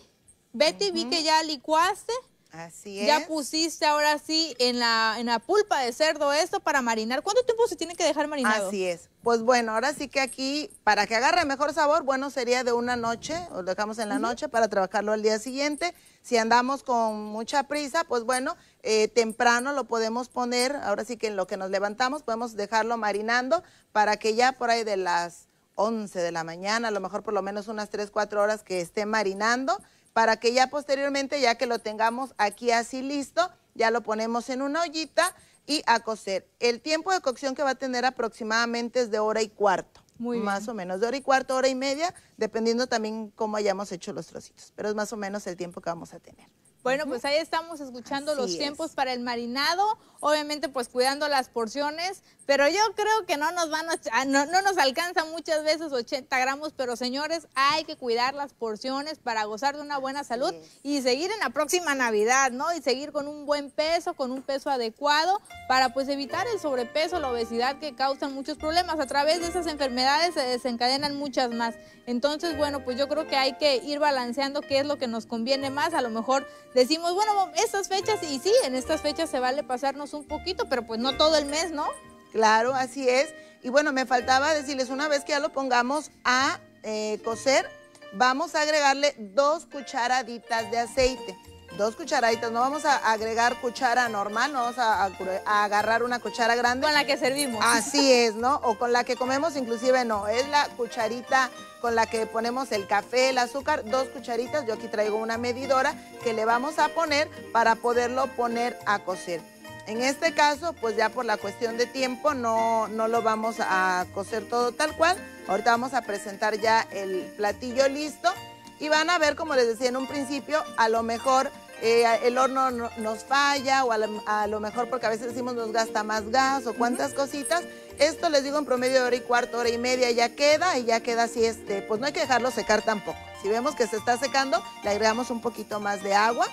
Betty vi que ya licuaste Así es. ya pusiste ahora sí en la en la pulpa de cerdo esto para marinar cuánto tiempo se tiene que dejar marinado Así es. Pues bueno, ahora sí que aquí, para que agarre mejor sabor, bueno, sería de una noche, o lo dejamos en la noche para trabajarlo al día siguiente. Si andamos con mucha prisa, pues bueno, eh, temprano lo podemos poner, ahora sí que en lo que nos levantamos, podemos dejarlo marinando para que ya por ahí de las 11 de la mañana, a lo mejor por lo menos unas 3, 4 horas que esté marinando, para que ya posteriormente, ya que lo tengamos aquí así listo, ya lo ponemos en una ollita y a cocer. El tiempo de cocción que va a tener aproximadamente es de hora y cuarto. Muy Más o menos, de hora y cuarto, hora y media, dependiendo también cómo hayamos hecho los trocitos. Pero es más o menos el tiempo que vamos a tener. Bueno, pues ahí estamos escuchando los es. tiempos para el marinado, obviamente pues cuidando las porciones, pero yo creo que no nos van a, ah, no, no nos alcanza muchas veces 80 gramos, pero señores, hay que cuidar las porciones para gozar de una buena salud y seguir en la próxima Navidad, ¿no? Y seguir con un buen peso, con un peso adecuado para pues evitar el sobrepeso, la obesidad que causan muchos problemas. A través de esas enfermedades se desencadenan muchas más. Entonces, bueno, pues yo creo que hay que ir balanceando qué es lo que nos conviene más. A lo mejor decimos, bueno, estas fechas, y sí, en estas fechas se vale pasarnos un poquito, pero pues no todo el mes, ¿no? Claro, así es. Y bueno, me faltaba decirles, una vez que ya lo pongamos a eh, cocer, vamos a agregarle dos cucharaditas de aceite. Dos cucharaditas, no vamos a agregar cuchara normal, no vamos a, a- a agarrar una cuchara grande. Con la que servimos. Así es, ¿no? O con la que comemos, inclusive no, es la cucharita con la que ponemos el café, el azúcar, dos cucharitas, yo aquí traigo una medidora que le vamos a poner para poderlo poner a cocer. En este caso, pues ya por la cuestión de tiempo no, no lo vamos a cocer todo tal cual. Ahorita vamos a presentar ya el platillo listo y van a ver, como les decía en un principio, a lo mejor eh, el horno no- nos falla o a lo, a lo mejor porque a veces decimos nos gasta más gas o cuántas cositas. Esto les digo en promedio de hora y cuarto, hora y media ya queda y ya queda así, este, pues no hay que dejarlo secar tampoco. Si vemos que se está secando, le agregamos un poquito más de agua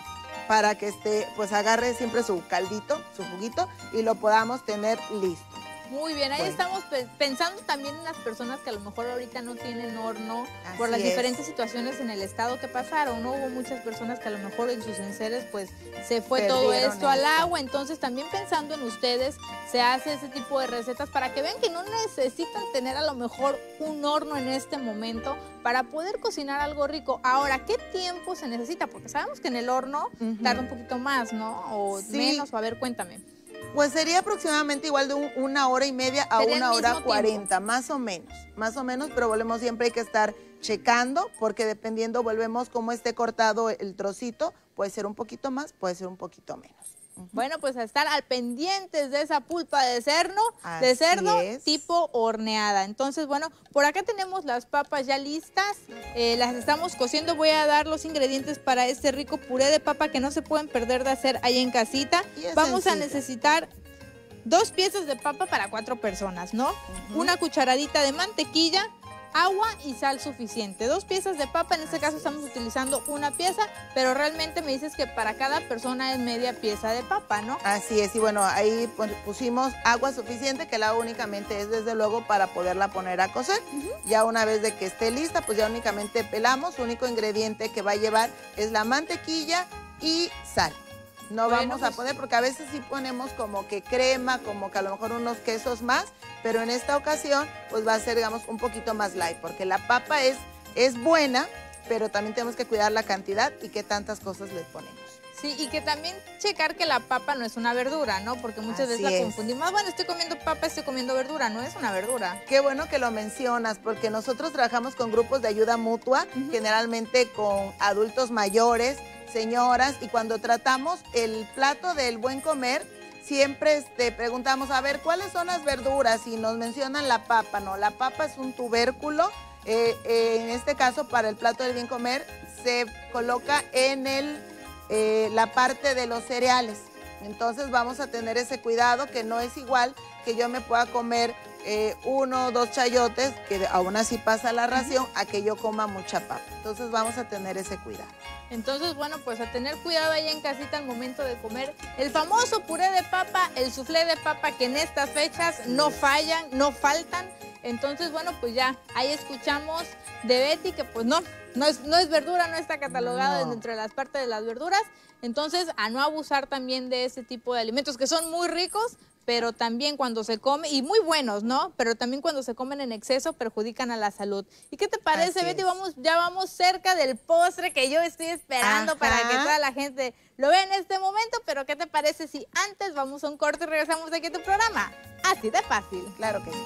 para que este, pues agarre siempre su caldito, su juguito y lo podamos tener listo. Muy bien, ahí Bueno. estamos pe- pensando también en las personas que a lo mejor ahorita no tienen horno por las es. diferentes situaciones en el estado que pasaron, ¿no? Hubo muchas personas que a lo mejor en sus enseres pues se fue todo esto al agua, entonces también pensando en ustedes se hace ese tipo de recetas para que vean que no necesitan tener a lo mejor un horno en este momento para poder cocinar algo rico. Ahora, ¿qué tiempo se necesita? Porque sabemos que en el horno tarda un poquito más, ¿no? O Sí. menos, o a ver, cuéntame. Pues sería aproximadamente igual de un- una hora y media a Sería una hora cuarenta, más o menos, más o menos, pero volvemos siempre hay que estar checando porque dependiendo volvemos cómo esté cortado el trocito, puede ser un poquito más, puede ser un poquito menos. Bueno, pues a estar al pendientes de esa pulpa de cerdo, de Así cerdo es. tipo horneada. Entonces, bueno, por acá tenemos las papas ya listas, eh, las estamos cociendo. Voy a dar los ingredientes para este rico puré de papa que no se pueden perder de hacer ahí en casita. Vamos a necesitar dos piezas de papa para cuatro personas, ¿no? Una cucharadita de mantequilla, agua y sal suficiente. Dos piezas de papa, en este caso estamos utilizando una pieza, pero realmente me dices que para cada persona es media pieza de papa, ¿no? Así es, y bueno, ahí pues, pusimos agua suficiente, que el agua únicamente es desde luego para poderla poner a cocer. Ya una vez de que esté lista, pues ya únicamente pelamos, único ingrediente que va a llevar es la mantequilla y sal. No Bueno, vamos a pues- poner, porque a veces sí ponemos como que crema, como que a lo mejor unos quesos más, pero en esta ocasión pues va a ser, digamos, un poquito más light, porque la papa es, es buena, pero también tenemos que cuidar la cantidad y qué tantas cosas le ponemos. Sí, y que también checar que la papa no es una verdura, ¿no? Porque muchas veces la confundimos. Ah, bueno, estoy comiendo papa, estoy comiendo verdura, no es una verdura. Qué bueno que lo mencionas, porque nosotros trabajamos con grupos de ayuda mutua, generalmente con adultos mayores, señoras, y cuando tratamos el plato del buen comer, siempre este, preguntamos, a ver, ¿cuáles son las verduras? Y nos mencionan la papa, ¿no? La papa es un tubérculo, eh, eh, en este caso para el plato del bien comer se coloca en el, eh, la parte de los cereales. Entonces vamos a tener ese cuidado que no es igual que yo me pueda comer eh, uno o dos chayotes, que aún así pasa la ración, a que yo coma mucha papa. Entonces vamos a tener ese cuidado. Entonces, bueno, pues a tener cuidado ahí en casita al momento de comer el famoso puré de papa, el soufflé de papa que en estas fechas no fallan, no faltan. Entonces, bueno, pues ya ahí escuchamos de Betty que pues no, no es, no es verdura, no está catalogado No. dentro de las partes de las verduras. Entonces, a no abusar también de ese tipo de alimentos que son muy ricos, pero también cuando se come, y muy buenos, ¿no? Pero también cuando se comen en exceso perjudican a la salud. ¿Y qué te parece, Así Betty? es. Vamos, ya vamos cerca del postre que yo estoy esperando Ajá. para que toda la gente lo vea en este momento, pero ¿qué te parece si antes vamos a un corte y regresamos aquí a tu programa? Así de fácil. Claro que sí.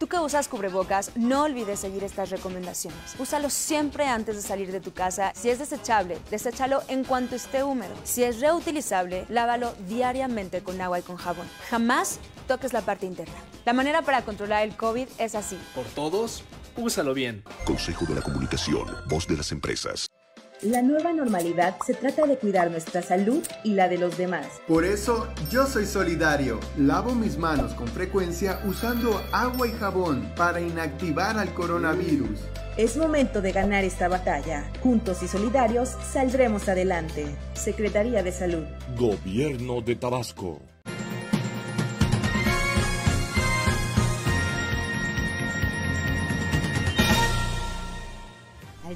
Tú que usas cubrebocas, no olvides seguir estas recomendaciones. Úsalo siempre antes de salir de tu casa. Si es desechable, deséchalo en cuanto esté húmedo. Si es reutilizable, lávalo diariamente con agua y con jabón. Jamás toques la parte interna. La manera para controlar el COVID es así. Por todos, úsalo bien. Consejo de la Comunicación, voz de las empresas. La nueva normalidad se trata de cuidar nuestra salud y la de los demás. Por eso yo soy solidario. Lavo mis manos con frecuencia usando agua y jabón para inactivar al coronavirus. Es momento de ganar esta batalla. Juntos y solidarios saldremos adelante. Secretaría de Salud. Gobierno de Tabasco.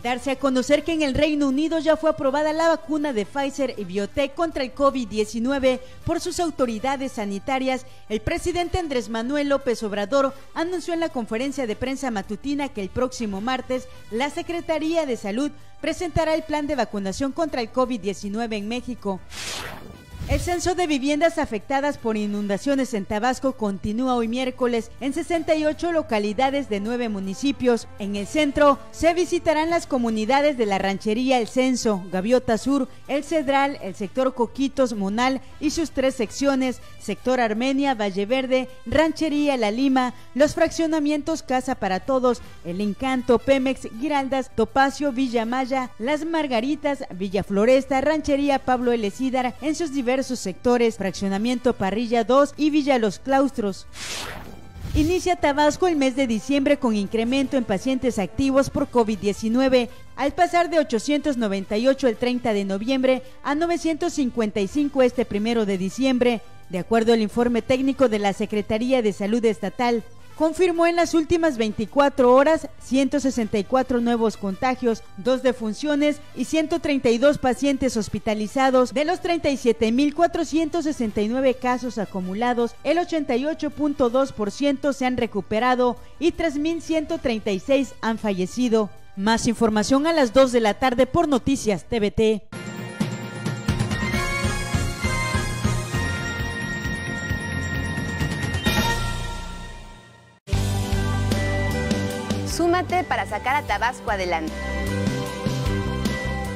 Darse a conocer que en el Reino Unido ya fue aprobada la vacuna de Pfizer y Biotech contra el COVID-19 por sus autoridades sanitarias, el presidente Andrés Manuel López Obrador anunció en la conferencia de prensa matutina que el próximo martes la Secretaría de Salud presentará el plan de vacunación contra el COVID-19 en México. El censo de viviendas afectadas por inundaciones en Tabasco continúa hoy miércoles en 68 localidades de nueve municipios. En el centro se visitarán las comunidades de la ranchería El Censo, Gaviota Sur, El Cedral, el sector Coquitos, Monal y sus tres secciones, sector Armenia, Valle Verde, Ranchería La Lima, los fraccionamientos Casa para Todos, El Encanto, Pemex, Giraldas, Topacio, Villa Maya, Las Margaritas, Villa Floresta, Ranchería Pablo L. Cídar en sus diversos sectores, Fraccionamiento Parrilla 2 y Villa Los Claustros. Inicia Tabasco el mes de diciembre con incremento en pacientes activos por COVID-19, al pasar de 898 el 30 de noviembre a 955 este primero de diciembre, de acuerdo al informe técnico de la Secretaría de Salud Estatal. Confirmó en las últimas 24 horas 164 nuevos contagios, dos defunciones y 132 pacientes hospitalizados. De los 37.469 casos acumulados, el 88.2% se han recuperado y 3.136 han fallecido. Más información a las 2 de la tarde por Noticias TVT. Para sacar a Tabasco adelante.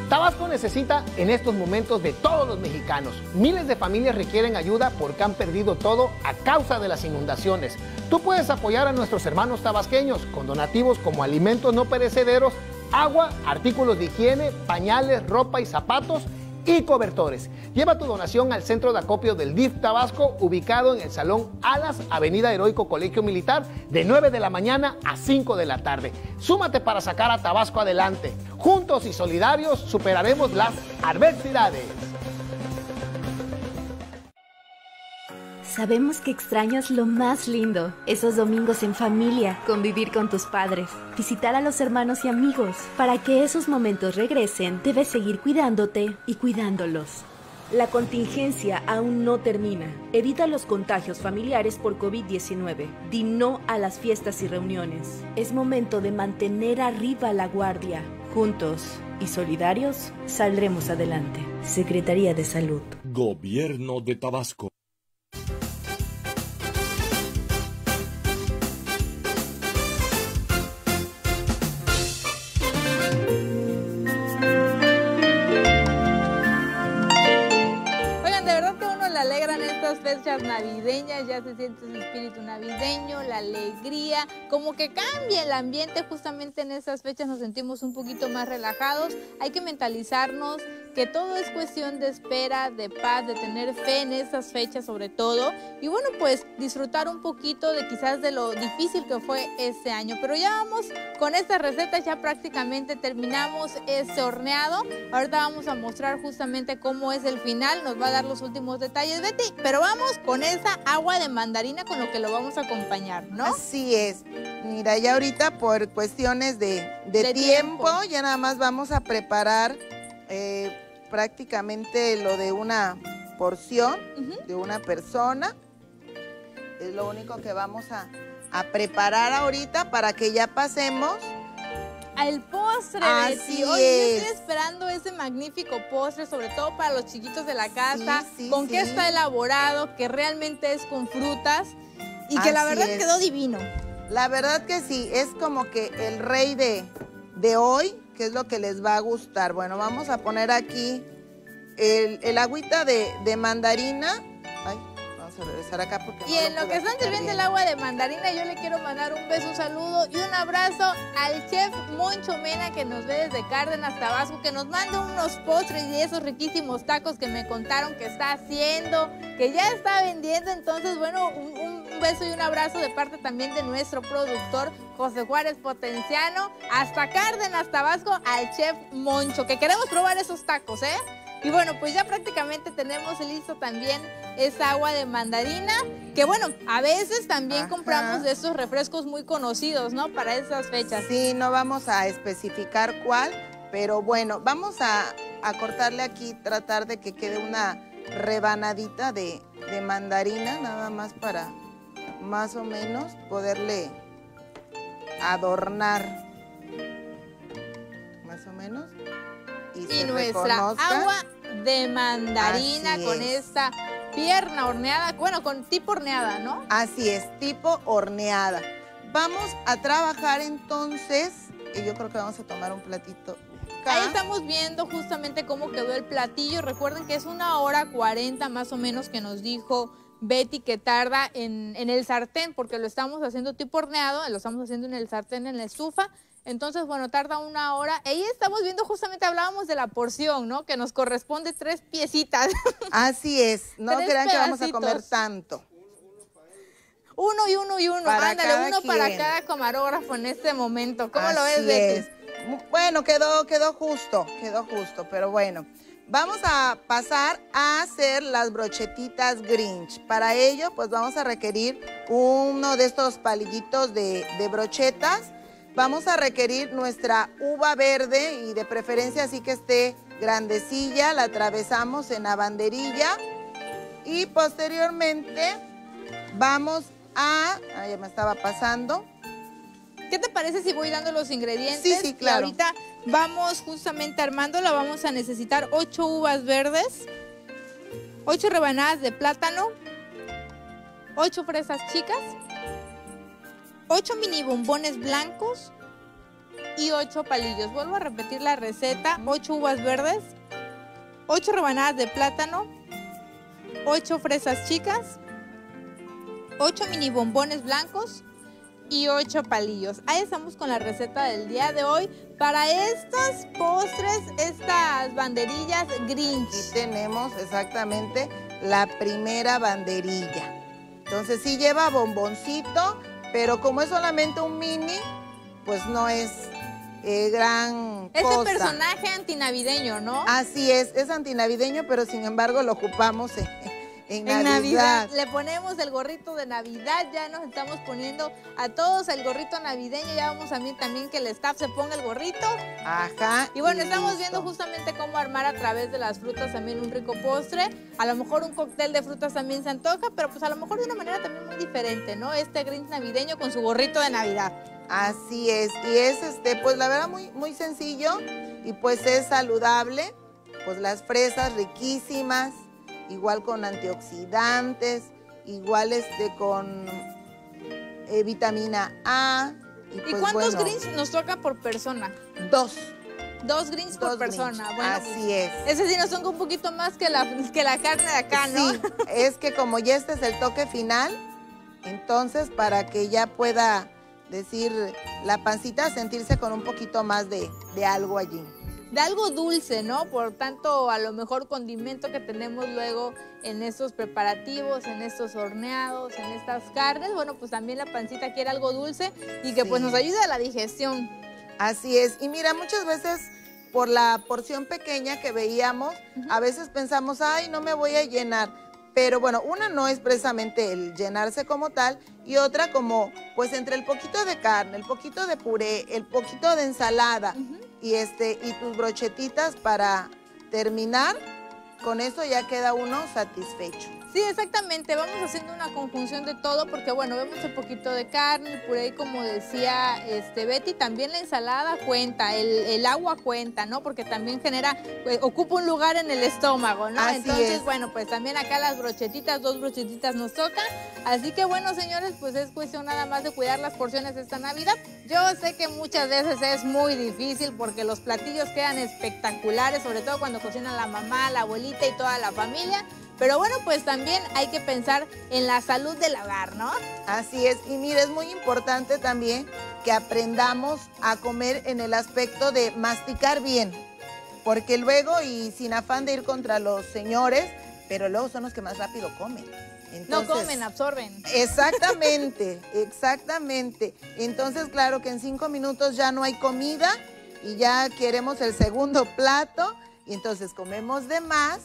Tabasco necesita en estos momentos de todos los mexicanos. Miles de familias requieren ayuda porque han perdido todo a causa de las inundaciones. Tú puedes apoyar a nuestros hermanos tabasqueños con donativos como alimentos no perecederos, agua, artículos de higiene, pañales, ropa y zapatos y cobertores. Lleva tu donación al centro de acopio del DIF Tabasco, ubicado en el Salón Alas, Avenida Heroico Colegio Militar, de 9 de la mañana a 5 de la tarde. Súmate para sacar a Tabasco adelante. Juntos y solidarios superaremos las adversidades. Sabemos que extrañas lo más lindo, esos domingos en familia, convivir con tus padres, visitar a los hermanos y amigos. Para que esos momentos regresen, debes seguir cuidándote y cuidándolos. La contingencia aún no termina. Evita los contagios familiares por COVID-19. Di no a las fiestas y reuniones. Es momento de mantener arriba la guardia. Juntos y solidarios saldremos adelante. Secretaría de Salud. Gobierno de Tabasco. Fechas navideñas, ya se siente ese espíritu navideño, la alegría, como que cambia el ambiente justamente en esas fechas, nos sentimos un poquito más relajados, hay que mentalizarnos que todo es cuestión de espera, de paz, de tener fe en esas fechas sobre todo, y bueno, pues disfrutar un poquito de quizás de lo difícil que fue este año, pero ya vamos con estas recetas, ya prácticamente terminamos este horneado, ahorita vamos a mostrar justamente cómo es el final, nos va a dar los últimos detalles Betty, pero vamos con esa agua de mandarina con lo que lo vamos a acompañar, ¿no? Así es. Mira, ya ahorita por cuestiones de, de De tiempo, tiempo. ya nada más vamos a preparar eh, prácticamente lo de una porción de una persona. Es lo único que vamos a, a preparar ahorita para que ya pasemos. Al postre, Así Betty. Oye, yo estoy es. esperando ese magnífico postre, sobre todo para los chiquitos de la casa, sí, con que sí. está elaborado, que realmente es con frutas y que la verdad es. quedó divino. La verdad que sí, es como que el rey de, de hoy, que es lo que les va a gustar. Bueno, vamos a poner aquí el, el agüita de, de mandarina. Vamos a regresar acá porque Y no en lo que están sirviendo el agua de mandarina, yo le quiero mandar un beso, un saludo y un abrazo al chef Moncho Mena que nos ve desde Cárdenas, Tabasco, que nos manda unos postres y esos riquísimos tacos que me contaron que está haciendo, que ya está vendiendo. Entonces, bueno, un, un beso y un abrazo de parte también de nuestro productor José Juárez Potenciano, hasta Cárdenas, Tabasco, al chef Moncho, que queremos probar esos tacos, ¿eh? Y bueno, pues ya prácticamente tenemos listo también esa agua de mandarina, que bueno, a veces también compramos de esos refrescos muy conocidos, ¿no? Para esas fechas. Sí, no vamos a especificar cuál, pero bueno, vamos a, a cortarle aquí, tratar de que quede una rebanadita de, de mandarina, nada más para más o menos poderle adornar. Más o menos. Y, nuestra reconozca. agua de mandarina Así con es. esta pierna horneada, bueno, con tipo horneada, ¿no? Así es, tipo horneada. Vamos a trabajar entonces, y yo creo que vamos a tomar un platito. Ahí estamos viendo justamente cómo quedó el platillo. Recuerden que es una hora 40 más o menos que nos dijo Betty que tarda en, en el sartén, porque lo estamos haciendo tipo horneado, lo estamos haciendo en el sartén, en la estufa. Entonces, bueno, tarda una hora. Ahí estamos viendo, justamente hablábamos de la porción, ¿no? Que nos corresponde tres piecitas. Así es, no Tres crean que vamos a comer tanto. Uno y uno y uno. Para Ándale, uno para cada camarógrafo en este momento. ¿Cómo lo ves, Betty? es. Bueno, quedó, quedó justo, quedó justo, pero bueno. Vamos a pasar a hacer las brochetitas Grinch. Para ello, pues vamos a requerir uno de estos palillitos de, de brochetas. Vamos a requerir nuestra uva verde y de preferencia así que esté grandecilla. La atravesamos en la banderilla y posteriormente vamos a... Ah, ya me estaba pasando. ¿Qué te parece si voy dando los ingredientes? Sí, sí, Y claro. ahorita vamos justamente armándola. Vamos a necesitar 8 uvas verdes, 8 rebanadas de plátano, 8 fresas chicas, 8 mini bombones blancos y 8 palillos. Vuelvo a repetir la receta. 8 uvas verdes, 8 rebanadas de plátano, 8 fresas chicas, 8 mini bombones blancos y 8 palillos. Ahí estamos con la receta del día de hoy para estos postres, estas banderillas Grinch. Aquí tenemos exactamente la primera banderilla. Entonces sí lleva bomboncito, pero como es solamente un mini, pues no es eh, gran Ese cosa. personaje antinavideño, ¿no? Así es, es antinavideño, pero sin embargo lo ocupamos En En Navidad. Navidad. Le ponemos el gorrito de Navidad, ya nos estamos poniendo a todos el gorrito navideño, ya vamos a mí también que el staff se ponga el gorrito. Ajá. Y bueno, y estamos listo. viendo justamente cómo armar a través de las frutas también un rico postre. A lo mejor un cóctel de frutas también se antoja, pero pues a lo mejor de una manera también muy diferente, ¿no? Este Grinch navideño con su gorrito de Navidad. Así es, y es este, pues la verdad muy, muy sencillo y pues es saludable, pues las fresas riquísimas, igual con antioxidantes, igual este con eh, vitamina A. Y, ¿Y pues, cuántos bueno, Grinch nos toca por persona? Dos. Dos Grinch por persona. Bueno, así pues, es. Ese sí nos toca un poquito más que la, que la carne de acá, ¿no? Sí, es que como ya este es el toque final, entonces para que ya pueda decir la pancita, sentirse con un poquito más de, de algo allí. De algo dulce, ¿no? Por tanto, a lo mejor condimento que tenemos luego en estos preparativos, en estos horneados, en estas carnes, bueno, pues también la pancita quiere algo dulce y que pues nos ayude a la digestión. Así es. Y mira, muchas veces por la porción pequeña que veíamos, a veces pensamos, ay, no me voy a llenar. Pero bueno, una no es precisamente el llenarse como tal y otra como, pues entre el poquito de carne, el poquito de puré, el poquito de ensalada y este y tus brochetitas para terminar, con eso ya queda uno satisfecho. Sí, exactamente, vamos haciendo una conjunción de todo porque bueno, vemos un poquito de carne, el puré, como decía este Betty, también la ensalada cuenta, el, el agua cuenta, ¿no? Porque también genera, pues, ocupa un lugar en el estómago, ¿no? Así Entonces, es. bueno, pues también acá las brochetitas, dos brochetitas nos tocan. Así que bueno, señores, pues es cuestión nada más de cuidar las porciones esta Navidad. Yo sé que muchas veces es muy difícil porque los platillos quedan espectaculares, sobre todo cuando cocina la mamá, la abuelita y toda la familia. Pero bueno, pues también hay que pensar en la salud del hogar, ¿no? Así es, y mire, es muy importante también que aprendamos a comer en el aspecto de masticar bien, porque luego, y sin afán de ir contra los señores, pero luego son los que más rápido comen. No comen, absorben. Exactamente, exactamente. Entonces, claro que en cinco minutos ya no hay comida y ya queremos el segundo plato y entonces comemos de más.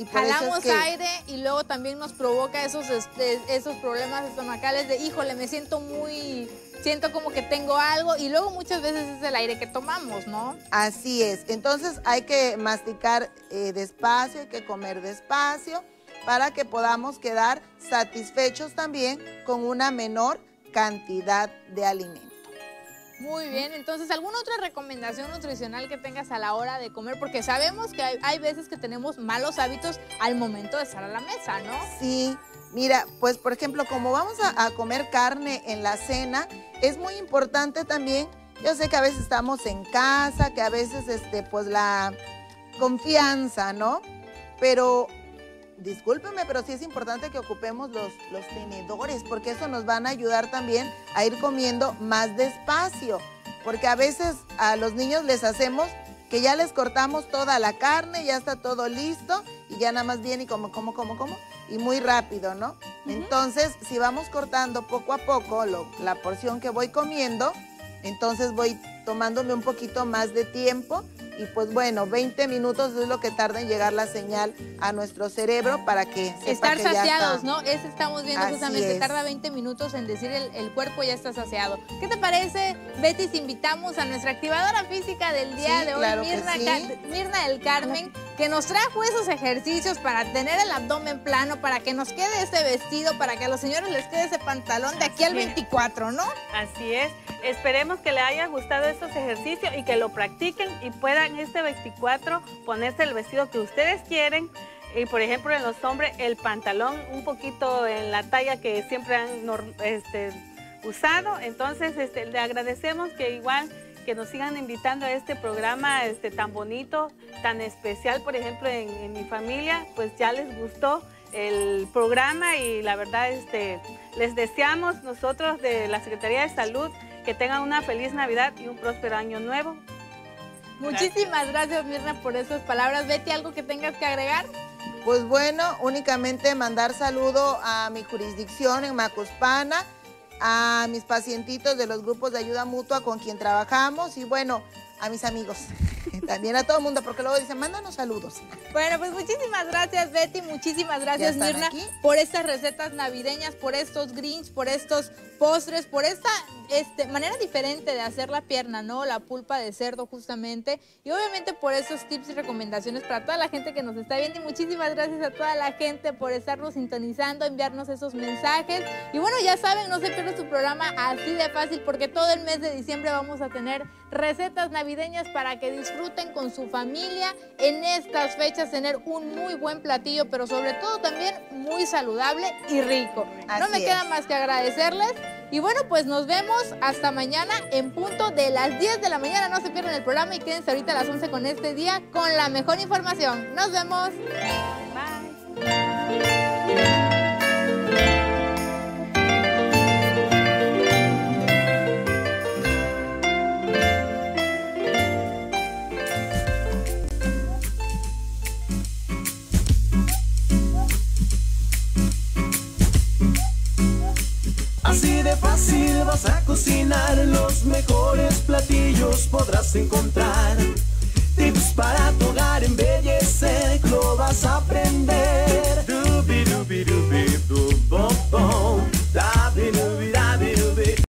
Y es Jalamos que- aire y luego también nos provoca esos, este, esos problemas estomacales de, híjole, me siento muy, siento como que tengo algo y luego muchas veces es el aire que tomamos, ¿no? Así es. Entonces hay que masticar eh, despacio, hay que comer despacio para que podamos quedar satisfechos también con una menor cantidad de alimento. Muy bien, entonces, ¿alguna otra recomendación nutricional que tengas a la hora de comer? Porque sabemos que hay, hay veces que tenemos malos hábitos al momento de estar a la mesa, ¿no? Sí, mira, pues por ejemplo, como vamos a, a comer carne en la cena, es muy importante también, yo sé que a veces estamos en casa, que a veces, este, pues la confianza, ¿no? Pero, discúlpeme, pero sí es importante que ocupemos los, los tenedores, porque eso nos van a ayudar también a ir comiendo más despacio, porque a veces a los niños les hacemos que ya les cortamos toda la carne, ya está todo listo y ya nada más viene y como, como, como, como, y muy rápido, ¿no? Entonces, si vamos cortando poco a poco lo- la porción que voy comiendo, entonces voy tomándome un poquito más de tiempo y pues bueno, 20 minutos es lo que tarda en llegar la señal a nuestro cerebro para que sepa Estar que ya saciados, está. ¿no? Ese estamos viendo Así justamente, es. tarda 20 minutos en decir el, el cuerpo ya está saciado. ¿Qué te parece, Betty, si invitamos a nuestra activadora física del día Sí, de hoy, claro Mirna, sí. Mirna del Carmen, que nos trajo esos ejercicios para tener el abdomen plano, para que nos quede ese vestido, para que a los señores les quede ese pantalón de aquí al Así es. 24, ¿no? Así es. Esperemos que le haya gustado estos ejercicios y que lo practiquen y puedan este 24 ponerse el vestido que ustedes quieren. Y por ejemplo en los hombres el pantalón un poquito en la talla que siempre han este, usado. Entonces este, le agradecemos que igual que nos sigan invitando a este programa este, tan bonito, tan especial, por ejemplo, en, en mi familia, pues ya les gustó el programa y la verdad este, les deseamos nosotros de la Secretaría de Salud que tengan una feliz Navidad y un próspero año nuevo. Muchísimas gracias, Mirna, por esas palabras. Betty, ¿algo que tengas que agregar? Pues bueno, únicamente mandar saludo a mi jurisdicción en Macuspana, a mis pacientitos de los grupos de ayuda mutua con quien trabajamos y bueno, a mis amigos, también a todo el mundo, porque luego dicen, mándanos saludos. Bueno, pues muchísimas gracias Betty, muchísimas gracias Mirna por estas recetas navideñas, por estos greens, por estos postres, por esta este, manera diferente de hacer la pierna, ¿no? La pulpa de cerdo justamente. Y obviamente por esos tips y recomendaciones para toda la gente que nos está viendo. Y muchísimas gracias a toda la gente por estarnos sintonizando, enviarnos esos mensajes. Y bueno, ya saben, no se pierdan su programa así de fácil porque todo el mes de diciembre vamos a tener recetas navideñas para que disfruten con su familia en estas fechas, tener un muy buen platillo, pero sobre todo también muy saludable y rico. no me queda más que agradecerles. Y bueno, pues nos vemos hasta mañana en punto de las 10 de la mañana. No se pierdan el programa y quédense ahorita a las 11 con este día con la mejor información. Nos vemos. Bye. Así de fácil vas a cocinar, los mejores platillos podrás encontrar. Tips para tu hogar embellecer, lo vas a aprender.